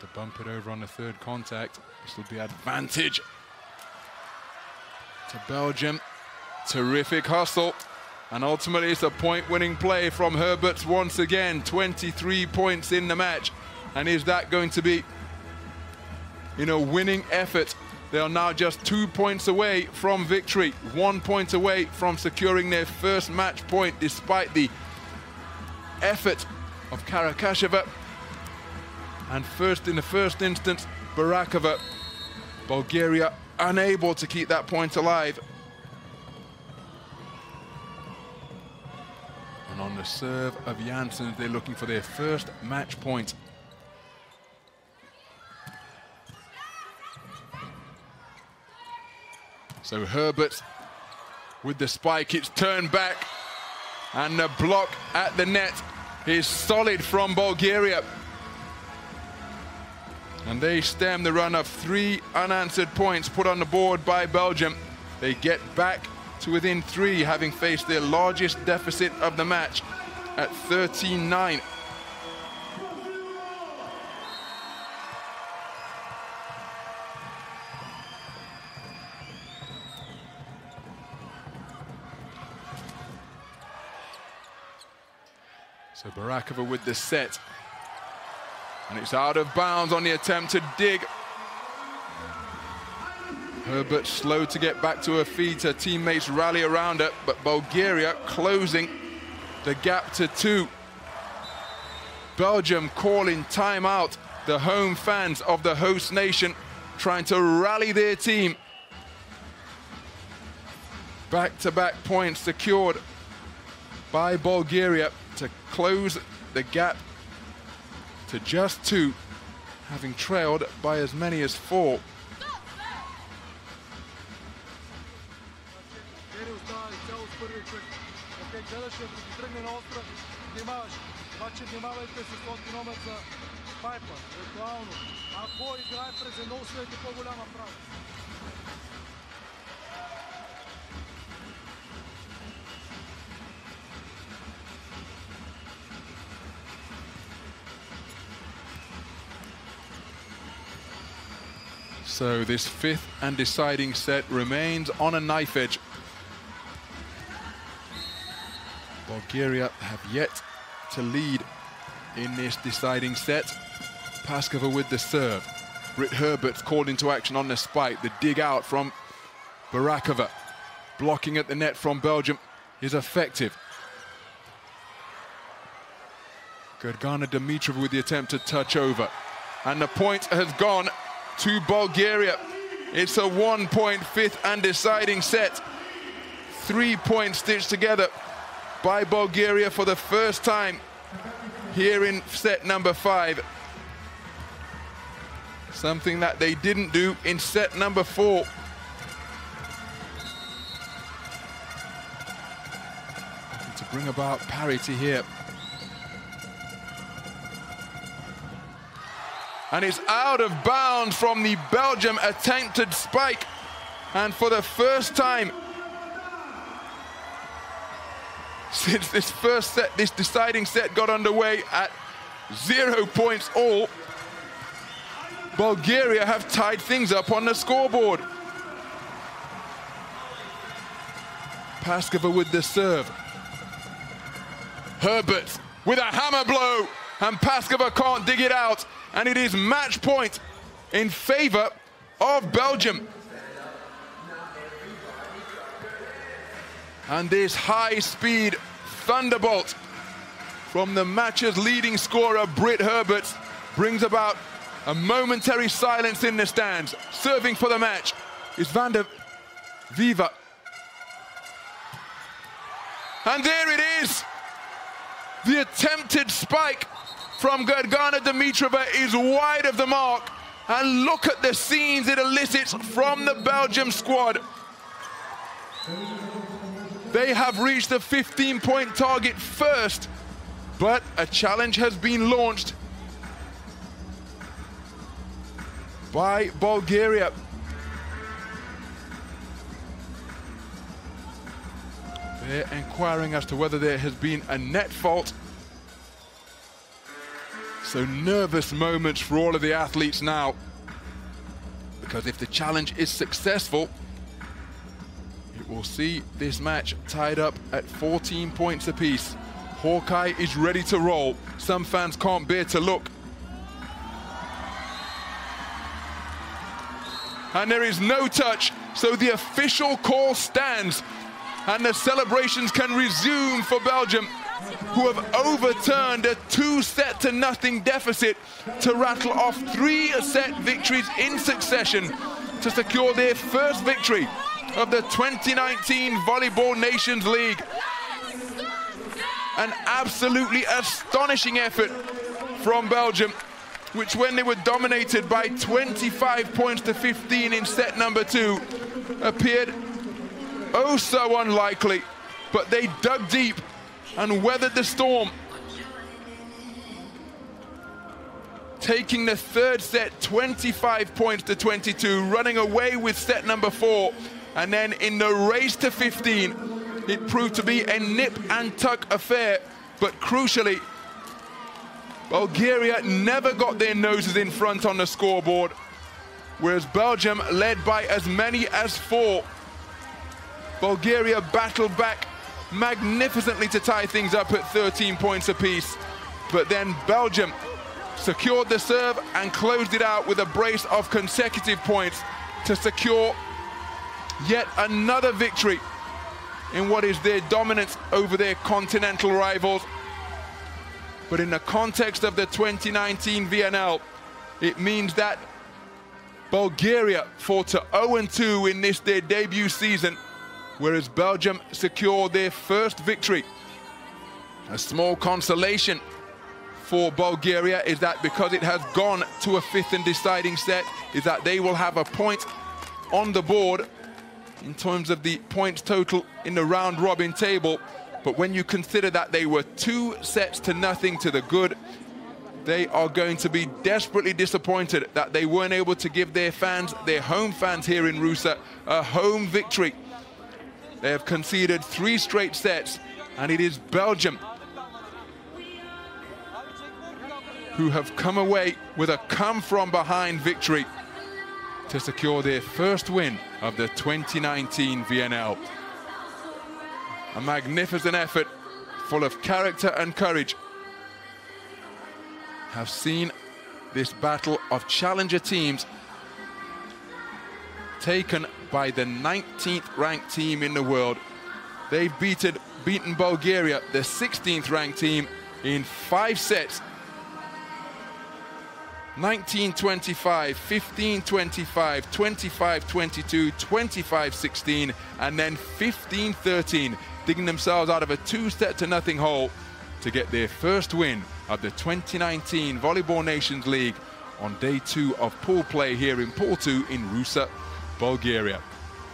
to bump it over on the third contact. This will be advantage to Belgium. Terrific hustle. And ultimately, it's a point-winning play from Herbots once again. 23 points in the match. And is that going to be, you know, winning effort? They are now just two points away from victory. One point away from securing their first match point, despite the effort of Karakasheva and first, in the first instance, Barakova, Bulgaria unable to keep that point alive. the serve of Janssen. They're looking for their first match point. So Herbots with the spike, it's turned back. And the block at the net is solid from Bulgaria. And they stem the run of three unanswered points put on the board by Belgium. They get back to within three, having faced their largest deficit of the match at 13-9. So Barakova with the set. And it's out of bounds on the attempt to dig. Herbots slow to get back to her feet. Her teammates rally around her, but Bulgaria closing the gap to two. Belgium calling timeout. The home fans of the host nation trying to rally their team. Back-to-back -back points secured by Bulgaria to close the gap to just two, having trailed by as many as four. внимавайте с този номер за пайпа, ритуално. Ако играе през едно, усвоете по-голяма права. So this fifth and deciding set remains on a knife edge. Bulgaria have yet to lead in this deciding set. Paskova with the serve. Britt Herbots called into action on the spike. The dig out from Barakova. Blocking at the net from Belgium is effective. Gergana Dimitrova with the attempt to touch over. And the point has gone to Bulgaria. It's a one-point fifth and deciding set. Three points stitched together by Bulgaria for the first time here in set number five. Something that they didn't do in set number four. To bring about parity here. and it's out of bounds from the Belgium attempted spike. And for the first time since this first set, this deciding set got underway at zero points all, Bulgaria have tied things up on the scoreboard. Paskova with the serve. Herbots with a hammer blow, and Paskova can't dig it out and it is match point in favor of Belgium. And this high-speed thunderbolt from the match's leading scorer, Britt Herbots, brings about a momentary silence in the stands. Serving for the match is Van de Vyver. And there it is. The attempted spike from Gergana Dimitrova is wide of the mark. And look at the scenes it elicits from the Belgium squad. They have reached the 15-point target first, but a challenge has been launched by Bulgaria. They're inquiring as to whether there has been a net fault so nervous moments for all of the athletes now. Because if the challenge is successful, will see this match tied up at 14 points apiece. Hawkeye is ready to roll. Some fans can't bear to look. And there is no touch, so the official call stands. And the celebrations can resume for Belgium who have overturned a two-set to nothing deficit to rattle off three set victories in succession to secure their first victory of the 2019 Volleyball Nations League. An absolutely astonishing effort from Belgium. which when they were dominated by 25 points to 15 in set number two, appeared oh so unlikely, but they dug deep and weathered the storm. Taking the third set 25 points to 22, running away with set number four, and then in the race to 15, it proved to be a nip and tuck affair, but crucially, Bulgaria never got their noses in front on the scoreboard, whereas Belgium led by as many as four. Bulgaria battled back magnificently to tie things up at 13 points apiece, but then Belgium secured the serve and closed it out with a brace of consecutive points to secure yet another victory in what is their dominance over their continental rivals. But in the context of the 2019 VNL, it means that Bulgaria fought to 0-2 in this their debut season, whereas Belgium secured their first victory. A small consolation for Bulgaria is that because it has gone to a fifth and deciding set, is that they will have a point on the board in terms of the points total in the round robin table. But when you consider that they were two sets to nothing to the good, they are going to be desperately disappointed that they weren't able to give their fans, their home fans here in Ruse, a home victory. They have conceded three straight sets, and it is Belgium who have come away with a come-from-behind victory to secure their first win of the 2019 VNL. A magnificent effort full of character and courage have seen this battle of challenger teams taken by the 19th ranked team in the world. They've beaten, beaten Bulgaria, the 16th ranked team, in five sets 1925, 1525, 2522, 2516, and then 1513, digging themselves out of a two-set to nothing hole to get their first win of the 2019 Volleyball Nations League on day two of pool play here in 2 in Ruse, Bulgaria.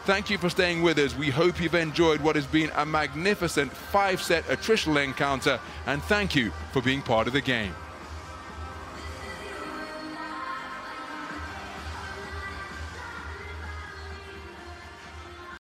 Thank you for staying with us. We hope you've enjoyed what has been a magnificent five-set attritional encounter, and thank you for being part of the game.